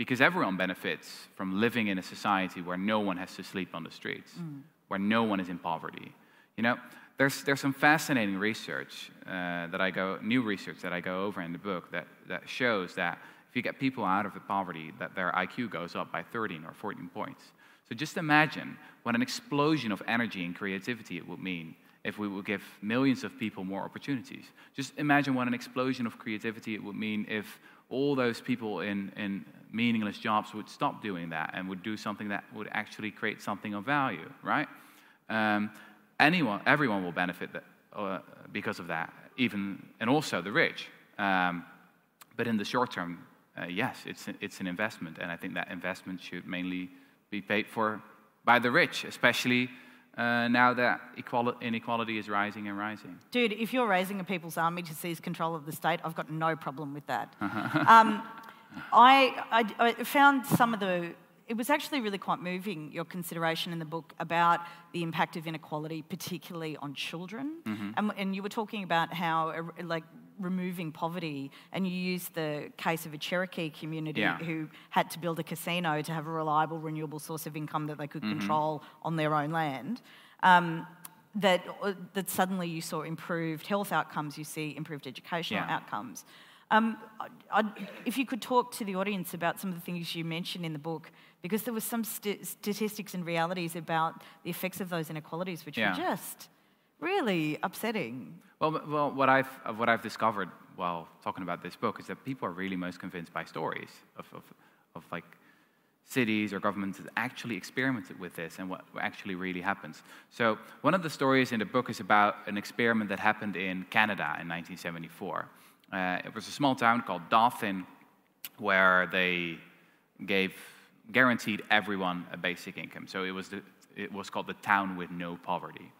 Because everyone benefits from living in a society where no one has to sleep on the streets, mm. where no one is in poverty. You know, there's, there's some fascinating research uh, that I go, new research that I go over in the book that, that shows that if you get people out of the poverty, that their IQ goes up by 13 or 14 points. So just imagine what an explosion of energy and creativity it would mean if we would give millions of people more opportunities. Just imagine what an explosion of creativity it would mean if all those people in, in meaningless jobs would stop doing that and would do something that would actually create something of value, right? Um, anyone, everyone will benefit that, uh, because of that, even, and also the rich. Um, but in the short term, uh, yes, it's, it's an investment, and I think that investment should mainly be paid for by the rich, especially uh, now that inequality is rising and rising. Dude, if you're raising a people's army to seize control of the state, I've got no problem with that. um, I, I, I, found some of the it was actually really quite moving, your consideration in the book about the impact of inequality, particularly on children. Mm-hmm. And, and, you were talking about how, uh, like, removing poverty, and you used the case of a Cherokee community yeah. who had to build a casino to have a reliable, renewable source of income that they could mm-hmm. control on their own land. Um, that, uh, that suddenly you saw improved health outcomes, you see improved educational yeah. outcomes. Um, I, if you could talk to the audience about some of the things you mentioned in the book, because there were some st- statistics and realities about the effects of those inequalities, which yeah. were just really upsetting. Well, well, what I've what I've discovered while talking about this book is that people are really most convinced by stories of, of, of like cities or governments that actually experimented with this and what actually really happens. So one of the stories in the book is about an experiment that happened in Canada in 1974. Uh, it was a small town called Dauphin where they gave guaranteed everyone a basic income. So it was, the, it was called the town with no poverty.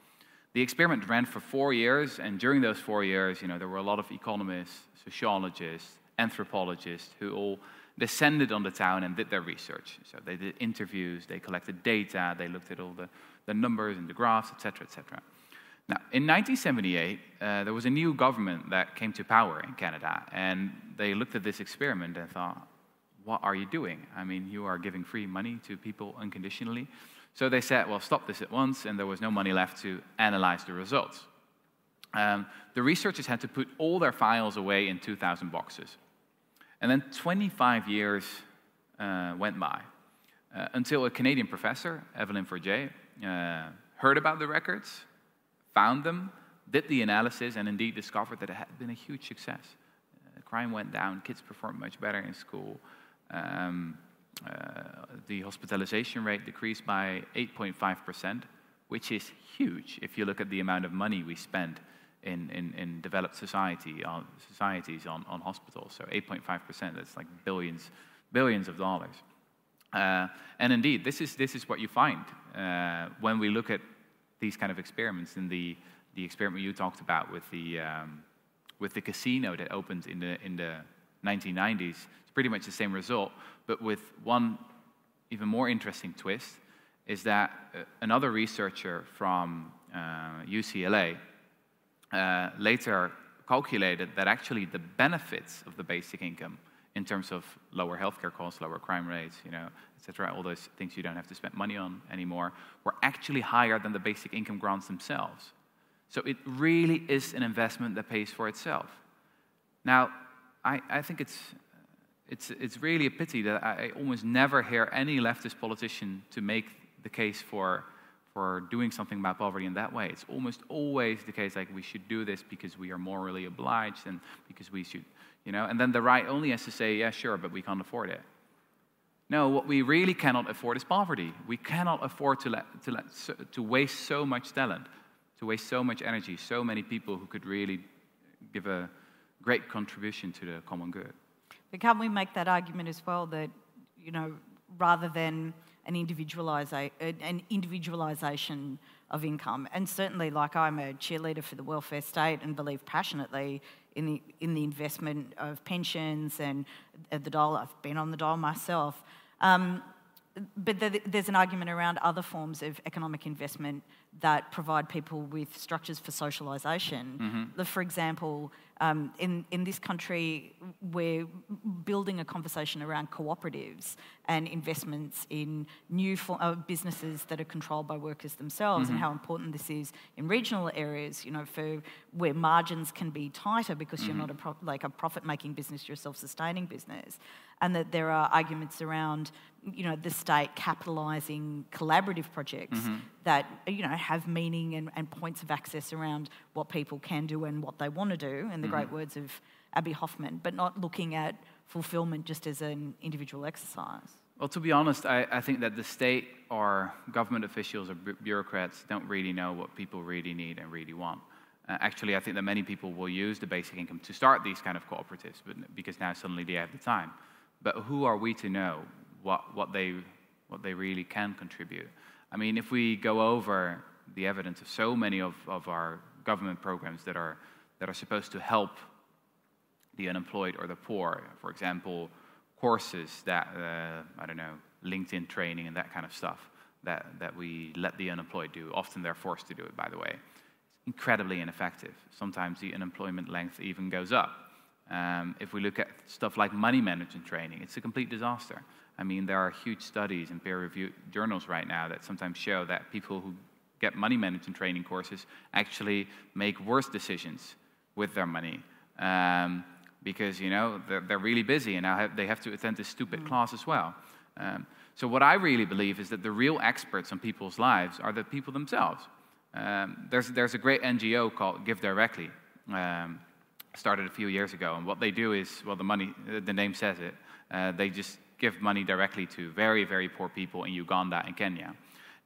The experiment ran for four years, and during those four years, you know, there were a lot of economists, sociologists, anthropologists who all descended on the town and did their research. So they did interviews, they collected data, they looked at all the, the numbers and the graphs, etc., etc. Now, in 1978, uh, there was a new government that came to power in Canada, and they looked at this experiment and thought, what are you doing? I mean, you are giving free money to people unconditionally. So they said, well, stop this at once, and there was no money left to analyze the results. Um, the researchers had to put all their files away in 2,000 boxes. And then 25 years uh, went by uh, until a Canadian professor, Evelyn Forget, uh, heard about the records, found them, did the analysis, and indeed discovered that it had been a huge success. Uh, crime went down, kids performed much better in school. Um, uh, the hospitalization rate decreased by 8.5%, which is huge if you look at the amount of money we spend in, in, in developed society, uh, societies on, on hospitals. So 8.5%, that's like billions, billions of dollars. Uh, and indeed, this is, this is what you find uh, when we look at these kind of experiments. In the, the experiment you talked about with the, um, with the casino that opened in the, in the 1990s, it's pretty much the same result, but with one even more interesting twist is that uh, another researcher from uh, UCLA uh, later calculated that actually the benefits of the basic income in terms of lower healthcare costs, lower crime rates, you know, etc., all those things you don't have to spend money on anymore, were actually higher than the basic income grants themselves. So it really is an investment that pays for itself. Now, I, I think it's, it's, it's really a pity that I almost never hear any leftist politician to make the case for for doing something about poverty in that way. It's almost always the case like we should do this because we are morally obliged and because we should, you know, and then the right only has to say, yeah, sure, but we can't afford it. No, what we really cannot afford is poverty. We cannot afford to, let, to, let, to waste so much talent, to waste so much energy, so many people who could really give a great contribution to the common good. But can't we make that argument as well that, you know, rather than an, an individualisation of income. And certainly, like I'm a cheerleader for the welfare state and believe passionately in the, in the investment of pensions and the dole. I've been on the dole myself. Um, but there's an argument around other forms of economic investment that provide people with structures for socialisation. Mm-hmm. For example, um, in, in this country, we're building a conversation around cooperatives and investments in new for, uh, businesses that are controlled by workers themselves mm-hmm. and how important this is in regional areas, you know, for where margins can be tighter because mm-hmm. you're not a pro- like a profit-making business, you're a self-sustaining business. And that there are arguments around, you know, the state capitalising collaborative projects mm-hmm. that, you know, have meaning and, and, points of access around what people can do and what they want to do, in the mm-hmm. great words of Abbie Hoffman, but not looking at fulfillment just as an individual exercise. Well, to be honest, I, I think that the state or government officials or bureaucrats don't really know what people really need and really want. Uh, actually, I think that many people will use the basic income to start these kind of cooperatives, but because now suddenly they have the time. But who are we to know what, what, they, what they really can contribute? I mean, if we go over the evidence of so many of, of our government programs that are, that are supposed to help the unemployed or the poor, for example, courses that, uh, I don't know, LinkedIn training and that kind of stuff that, that we let the unemployed do. Often they're forced to do it, by the way. It's incredibly ineffective. Sometimes the unemployment length even goes up. Um, if we look at stuff like money management training, it's a complete disaster. I mean, there are huge studies in peer reviewed journals right now that sometimes show that people who get money management training courses actually make worse decisions with their money. Um, because, you know, they're, they're, really busy and now have, they have to attend this stupid mm. class as well. Um, so, what I really believe is that the real experts on people's lives are the people themselves. Um, there's, there's a great NGO called GiveDirectly, um, started a few years ago, and what they do is, well, the money, the name says it, uh, they just give money directly to very, very poor people in Uganda and Kenya.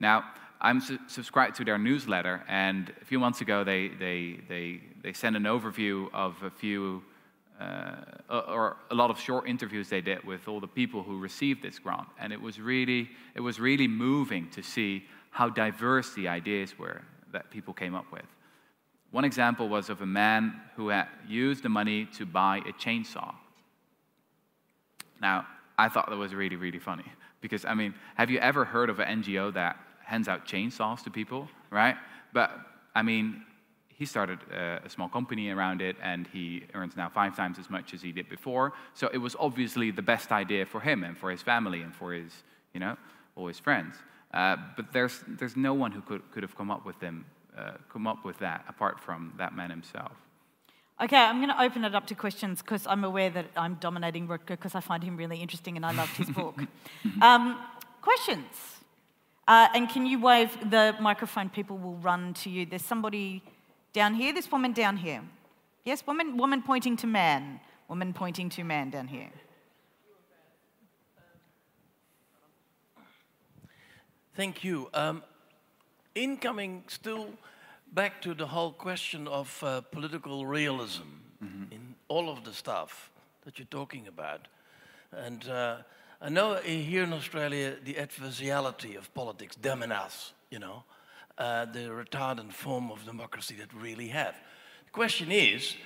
Now, I'm su- subscribed to their newsletter, and a few months ago they, they, they, they sent an overview of a few, uh, or a lot of short interviews they did with all the people who received this grant. And it was really, it was really moving to see how diverse the ideas were that people came up with. One example was of a man who had used the money to buy a chainsaw. Now, I thought that was really, really funny. Because, I mean, have you ever heard of an NGO that hands out chainsaws to people, right? But, I mean, he started a, small company around it and he earns now five times as much as he did before. So it was obviously the best idea for him and for his family and for his, you know, all his friends. Uh, but there's, there's no one who could, could have come up with, them, uh, come up with that apart from that man himself. Okay, I'm going to open it up to questions because I'm aware that I'm dominating Rutger because I find him really interesting and I loved his book. um, questions? Uh, and can you wave the microphone? People will run to you. There's somebody down here. This woman down here. Yes, woman, woman pointing to man. Woman pointing to man down here. Thank you. Um, incoming still back to the whole question of uh, political realism mm-hmm. in all of the stuff that you're talking about. And uh, I know here in Australia, the adversariality of politics, us, you know, uh, the retardant form of democracy that we really have. The question is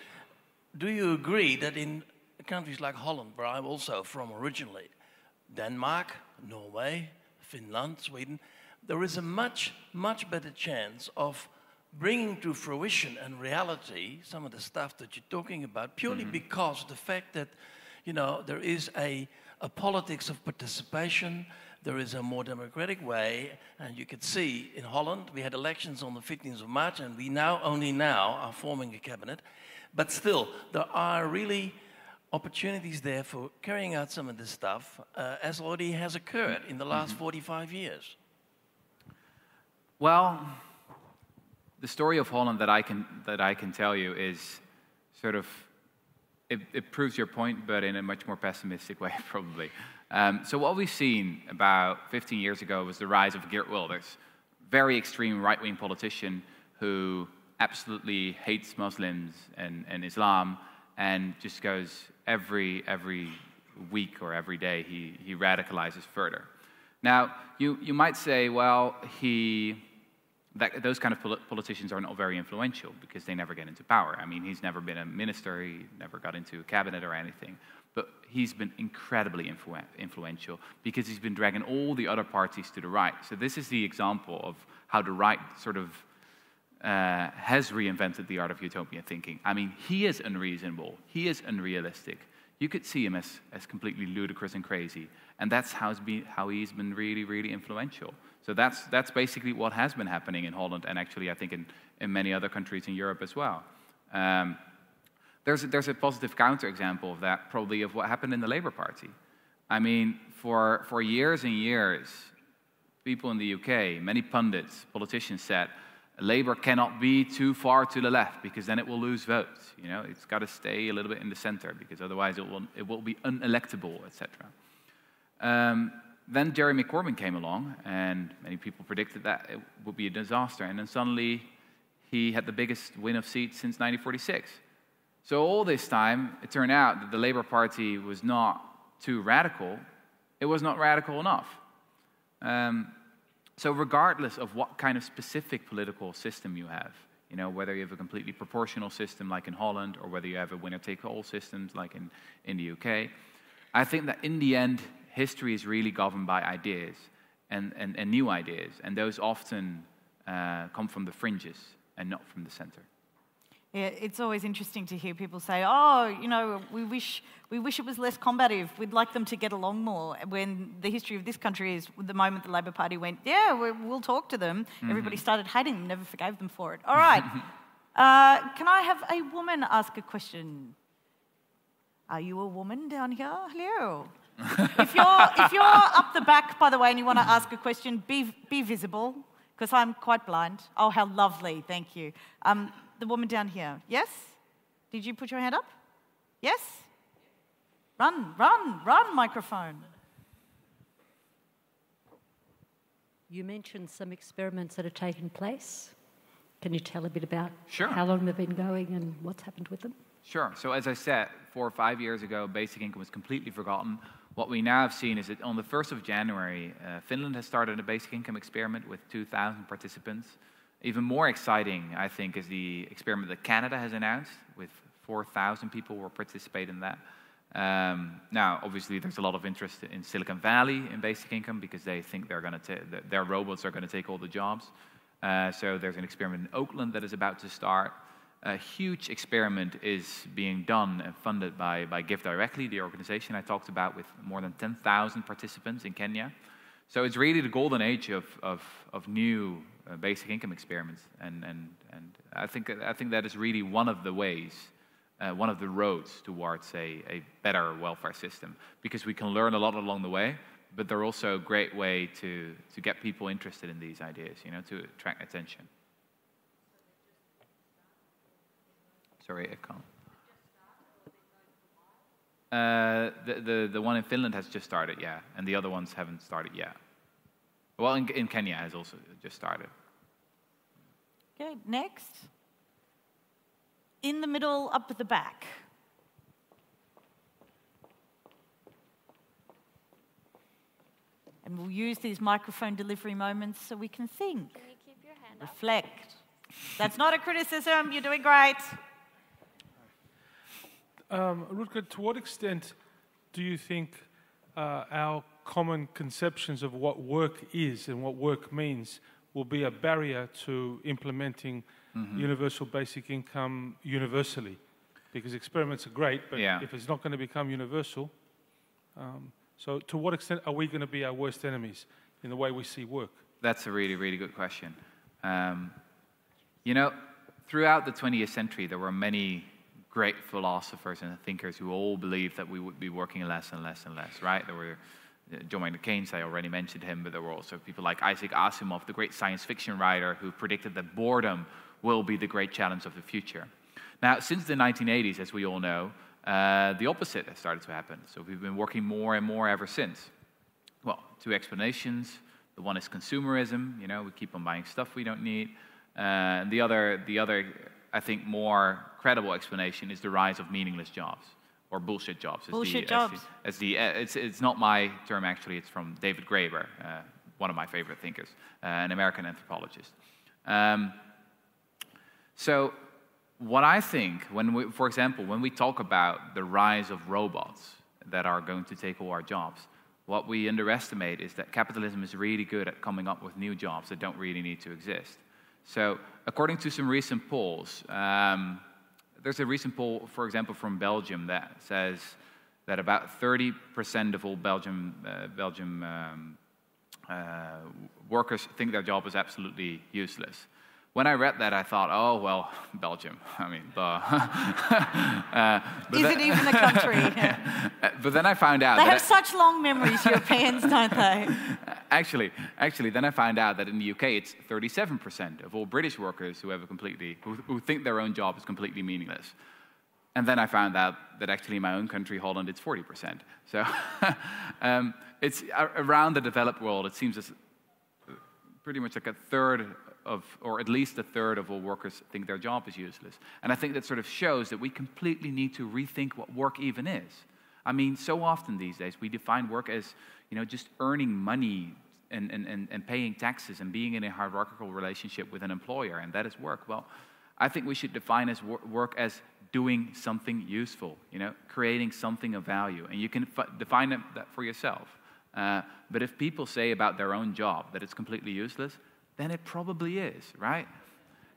do you agree that in countries like Holland, where I'm also from originally, Denmark, Norway, Finland, Sweden, there is a much, much better chance of bringing to fruition and reality some of the stuff that you're talking about purely mm-hmm. because the fact that you know there is a, a politics of participation there is a more democratic way and you could see in holland we had elections on the 15th of march and we now only now are forming a cabinet but still there are really opportunities there for carrying out some of this stuff uh, as already has occurred in the last mm-hmm. 45 years well the story of Holland that I can, that I can tell you is sort of, it, it proves your point, but in a much more pessimistic way, probably. Um, so, what we've seen about 15 years ago was the rise of Geert Wilders, very extreme right wing politician who absolutely hates Muslims and, and Islam and just goes every, every week or every day he, he radicalizes further. Now, you, you might say, well, he that, those kind of politicians are not very influential because they never get into power. I mean, he's never been a minister, he never got into a cabinet or anything. But he's been incredibly influ- influential because he's been dragging all the other parties to the right. So, this is the example of how the right sort of uh, has reinvented the art of utopian thinking. I mean, he is unreasonable, he is unrealistic. You could see him as, as completely ludicrous and crazy. And that's how, been, how he's been really, really influential. So that's, that's basically what has been happening in Holland, and actually, I think, in, in many other countries in Europe as well. Um, there's, a, there's a positive counterexample of that, probably, of what happened in the Labour Party. I mean, for, for years and years, people in the UK, many pundits, politicians said, Labour cannot be too far to the left because then it will lose votes. You know, it's got to stay a little bit in the center because otherwise it will, it will be unelectable, etc. Um, then Jeremy Corbyn came along, and many people predicted that it would be a disaster. And then suddenly, he had the biggest win of seats since 1946. So, all this time, it turned out that the Labour Party was not too radical. It was not radical enough. Um, so, regardless of what kind of specific political system you have, you know, whether you have a completely proportional system like in Holland or whether you have a winner take all system like in, in the UK, I think that in the end, history is really governed by ideas and, and, and new ideas, and those often uh, come from the fringes and not from the center. Yeah, it's always interesting to hear people say, "Oh, you know, we wish we wish it was less combative. We'd like them to get along more." When the history of this country is, the moment the Labor Party went, "Yeah, we'll talk to them," mm-hmm. everybody started hating them, never forgave them for it. All right, uh, can I have a woman ask a question? Are you a woman down here? Hello if, you're, if you're up the back, by the way, and you want to ask a question, be, be visible, because I'm quite blind. Oh, how lovely. Thank you. Um, the woman down here. Yes? Did you put your hand up? Yes? Run, run, run, microphone. You mentioned some experiments that have taken place. Can you tell a bit about sure. how long they've been going and what's happened with them? Sure. So, as I said, four or five years ago, basic income was completely forgotten. What we now have seen is that on the 1st of January, uh, Finland has started a basic income experiment with 2,000 participants. Even more exciting, I think, is the experiment that Canada has announced, with 4,000 people will participate in that. Um, now, obviously, there's a lot of interest in Silicon Valley in basic income because they think they're going to their robots are going to take all the jobs. Uh, so there's an experiment in Oakland that is about to start a huge experiment is being done and funded by, by GiveDirectly, the organization I talked about, with more than 10,000 participants in Kenya. So it's really the golden age of, of, of new uh, basic income experiments. And, and, and I, think, I think that is really one of the ways uh, one of the roads towards a, a better welfare system because we can learn a lot along the way, but they're also a great way to, to get people interested in these ideas, you know, to attract attention. Sorry, I can't. Uh, the, the, the one in Finland has just started, yeah, and the other ones haven't started yet. Well, in, in Kenya has also just started. Okay, next. In the middle, up at the back. And we'll use these microphone delivery moments so we can think, Can you keep your hand up? reflect. That's not a criticism, you're doing great. Um, Rutger, to what extent do you think uh, our common conceptions of what work is and what work means will be a barrier to implementing universal basic income universally? Because experiments are great, but Yeah. if it's not going to become universal, um, so to what extent are we going to be our worst enemies in the way we see work? That's a really, really good question. Um, you know, throughout the 20th century, there were many great philosophers and thinkers who all believed that we would be working less and less and less, right? There were uh, John Maynard Keynes, I already mentioned him, but there were also people like Isaac Asimov, the great science fiction writer, who predicted that boredom will be the great challenge of the future. Now, since the 1980s, as we all know, uh, the opposite has started to happen. So we've been working more and more ever since. Well, two explanations. The one is consumerism. You know, we keep on buying stuff we don't need. Uh, and the other, the other, I think, more credible explanation is the rise of meaningless jobs or bullshit jobs. as Bullshit the, as jobs. the- As the, uh, it's, it's not my term actually. It's from David Graeber, uh, one of my favorite thinkers, uh, an American anthropologist. Um, so, what I think, when we, for example, when we talk about the rise of robots that are going to take all our jobs, what we underestimate is that capitalism is really good at coming up with new jobs that don't really need to exist. So, according to some recent polls, um, there's a recent poll, for example, from Belgium that says that about 30% of all Belgium, uh, Belgium um, uh, workers think their job is absolutely useless. When I read that, I thought, oh, well, Belgium. I mean, uh, Is then- it even a country? But then I found out They have such long memories, Europeans, don't they? actually, actually, then I found out that in the UK it's 37% of all British workers who have a completely who, who think their own job is completely meaningless. And then I found out that actually in my own country, Holland, it's 40%. So um, it's around the developed world. It seems as pretty much like a third of, or at least a third of all workers think their job is useless. And I think that sort of shows that we completely need to rethink what work even is. I mean, so often these days we define work as, you know, just earning money and, and, and, and paying taxes and being in a hierarchical relationship with an employer, and that is work. Well, I think we should define as wor- work as doing something useful, you know, creating something of value. And you can f- define that for yourself. Uh, but if people say about their own job that it's completely useless, then it probably is, right?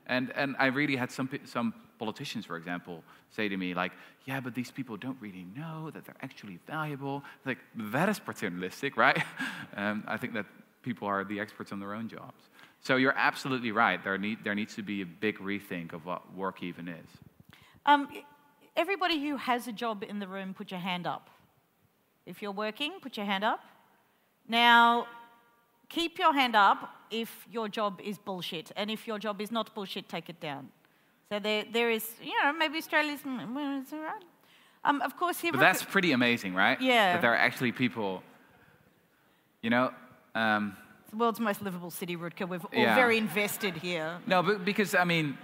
And, and I really had some, some politicians, for example, say to me, like, yeah, but these people don't really know that they're actually valuable. Like, that is paternalistic, right? um, I think that people are the experts on their own jobs. So you're absolutely right. There, need, there needs to be a big rethink of what work even is. Um, everybody who has a job in the room, put your hand up. If you're working, put your hand up. Now, keep your hand up if your job is bullshit. And if your job is not bullshit, take it down. So there, there is, you know, maybe Australia's, mm, well, it's all right. Um, of course, here. But that's pretty amazing, right? Yeah. That there are actually people, you know, um, It's the world's most livable city, Rutger. We're all Yeah. very invested here. No, but because I mean,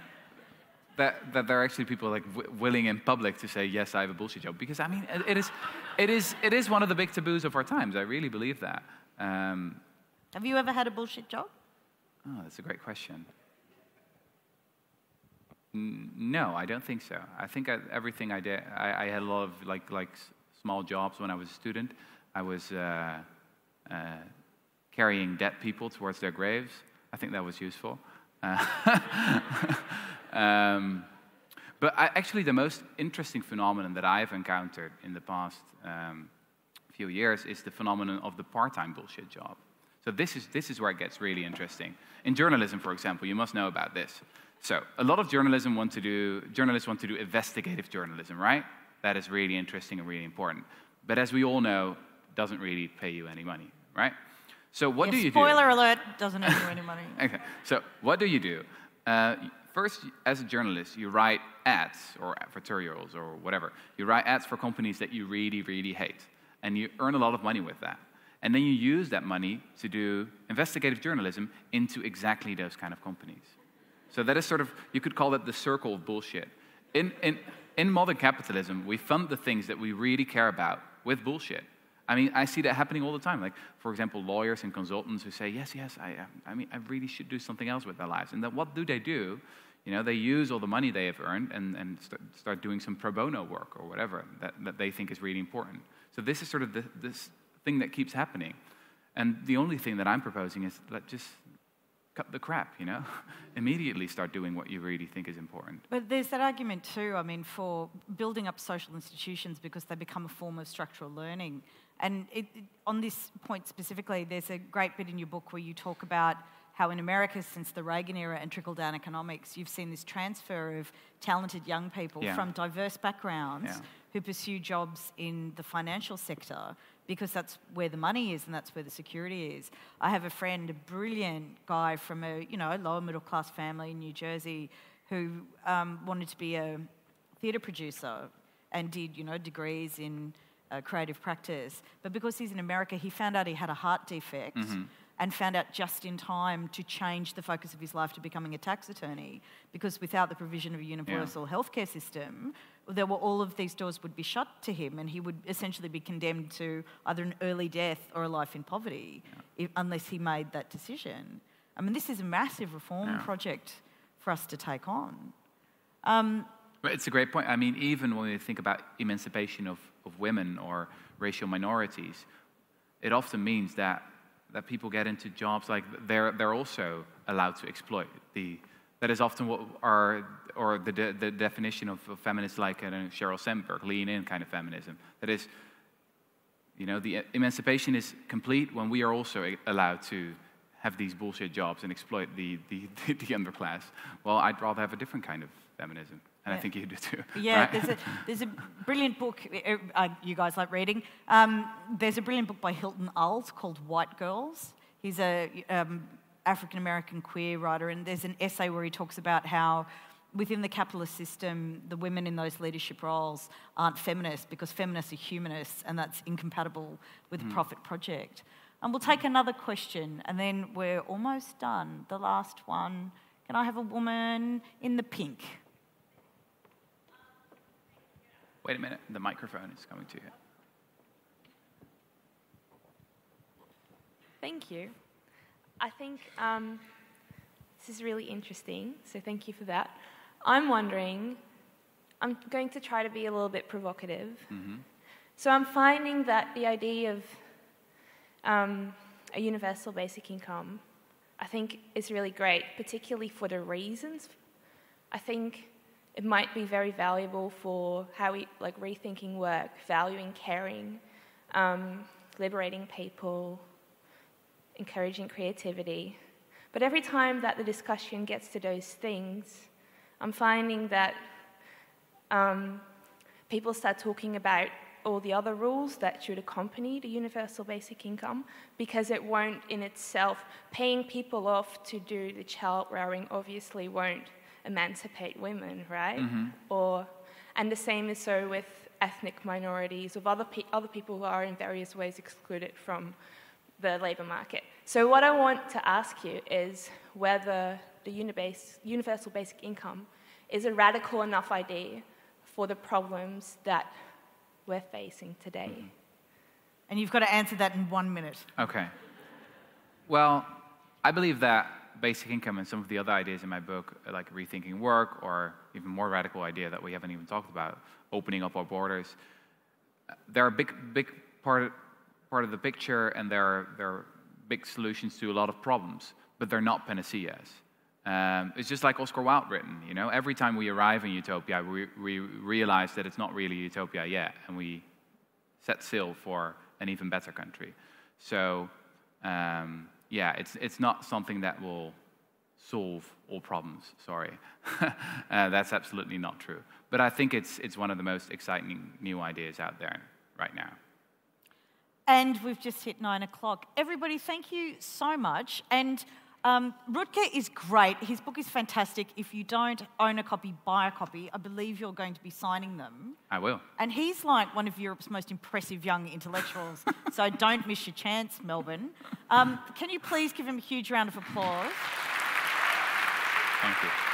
that, that there are actually people like w- willing in public to say yes, I have a bullshit job. Because I mean, it, it is, it is, it is one of the big taboos of our times. I really believe that. Um, Have you ever had a bullshit job? Oh, that's a great question. No, I don't think so. I think I, everything I did, I, I had a lot of like like small jobs when I was a student. I was uh, uh, carrying dead people towards their graves. I think that was useful. Uh, um, but I, actually, the most interesting phenomenon that I've encountered in the past um, few years is the phenomenon of the part-time bullshit job. So this is this is where it gets really interesting. In journalism, for example, you must know about this. So a lot of journalism want to do journalists want to do investigative journalism, right? That is really interesting and really important. But as we all know, doesn't really pay you any money, right? So what Yeah, do you spoiler do? alert, doesn't earn you any money. Okay. So what do you do? Uh, first, as a journalist, you write ads or advertorials or whatever. You write ads for companies that you really, really hate, and you earn a lot of money with that. And then you use that money to do investigative journalism into exactly those kind of companies. So that is sort of, you could call that the circle of bullshit. In, in, in modern capitalism, we fund the things that we really care about with bullshit. I mean, I see that happening all the time. Like, for example, lawyers and consultants who say, yes, yes, I, um, I mean, I really should do something else with their lives. And then what do they do? You know, they use all the money they have earned and, and start, start doing some pro bono work or whatever that, that they think is really important. So this is sort of the, this thing that keeps happening. And the only thing that I'm proposing is let just cut the crap, you know? Immediately start doing what you really think is important. But there's that argument too, I mean, for building up social institutions because they become a form of structural learning. And it, it- on this point specifically, there's a great bit in your book where you talk about how in America, since the Reagan era and trickle down economics, you've seen this transfer of talented young people Yeah. from diverse backgrounds Yeah. who pursue jobs in the financial sector because that's where the money is and that's where the security is. I have a friend, a brilliant guy from a you know lower middle class family in New Jersey, who um, wanted to be a theatre producer and did you know degrees in uh, creative practice. But because he's in America, he found out he had a heart defect. And found out just in time to change the focus of his life to becoming a tax attorney, because without the provision of a universal healthcare system, there were all of these doors would be shut to him, and he would essentially be condemned to either an early death or a life in poverty, if, unless he made that decision. I mean, this is a massive reform Yeah. project for us to take on. Um, but it's a great point. I mean, even when we think about emancipation of, of women or racial minorities, it often means that, that people get into jobs like they're, they're also allowed to exploit. The, that is often what our, or the, de- the definition of, of feminists like uh, Sheryl Sandberg, lean in kind of feminism. That is, you know, the emancipation is complete when we are also allowed to have these bullshit jobs and exploit the, the, the, underclass. Well, I'd rather have a different kind of feminism. And I think you do too. Yeah, right? there's, a, there's a brilliant book, uh, you guys like reading. Um, there's a brilliant book by Hilton Als called White Girls. He's a um, African American queer writer, and there's an essay where he talks about how within the capitalist system, the women in those leadership roles aren't feminists because feminists are humanists, and that's incompatible with the profit project. And we'll take another question, and then we're almost done. The last one. Can I have a woman in the pink? Wait a minute, the microphone is coming to you. Thank you. I think um, this is really interesting, so thank you for that. I'm wondering, I'm going to try to be a little bit provocative. So I'm finding that the idea of um, a universal basic income, I think, is really great, particularly for the reasons. I think it might be very valuable for how we like rethinking work, valuing caring, um, liberating people, encouraging creativity. But every time that the discussion gets to those things, I'm finding that um, people start talking about all the other rules that should accompany the universal basic income because it won't in itself, paying people off to do the child rearing obviously won't emancipate women, right? Mm-hmm. Or, and the same is so with ethnic minorities, of other, pe- other people who are in various ways excluded from the labour market. So, what I want to ask you is whether the unibase, universal basic income is a radical enough idea for the problems that we're facing today. Mm-hmm. And you've got to answer that in one minute. Okay. Well, I believe that basic income and some of the other ideas in my book, like rethinking work, or even more radical idea that we haven't even talked about, opening up our borders, they're a big, big part, part of the picture, and they're, they're big solutions to a lot of problems, but they're not panaceas. Um, it's just like Oscar Wilde written, you know, every time we arrive in utopia, we, we realize that it's not really utopia yet, and we set sail for an even better country. So, um, yeah, it's, it's not something that will solve all problems. Sorry. uh, that's absolutely not true. But I think it's, it's one of the most exciting new ideas out there right now. And we've just hit nine o'clock. Everybody, thank you so much. And um, Rutger is great. His book is fantastic. If you don't own a copy, buy a copy. I believe you're going to be signing them. I will. And he's like one of Europe's most impressive young intellectuals. so don't miss your chance, Melbourne. Um, can you please give him a huge round of applause? Thank you.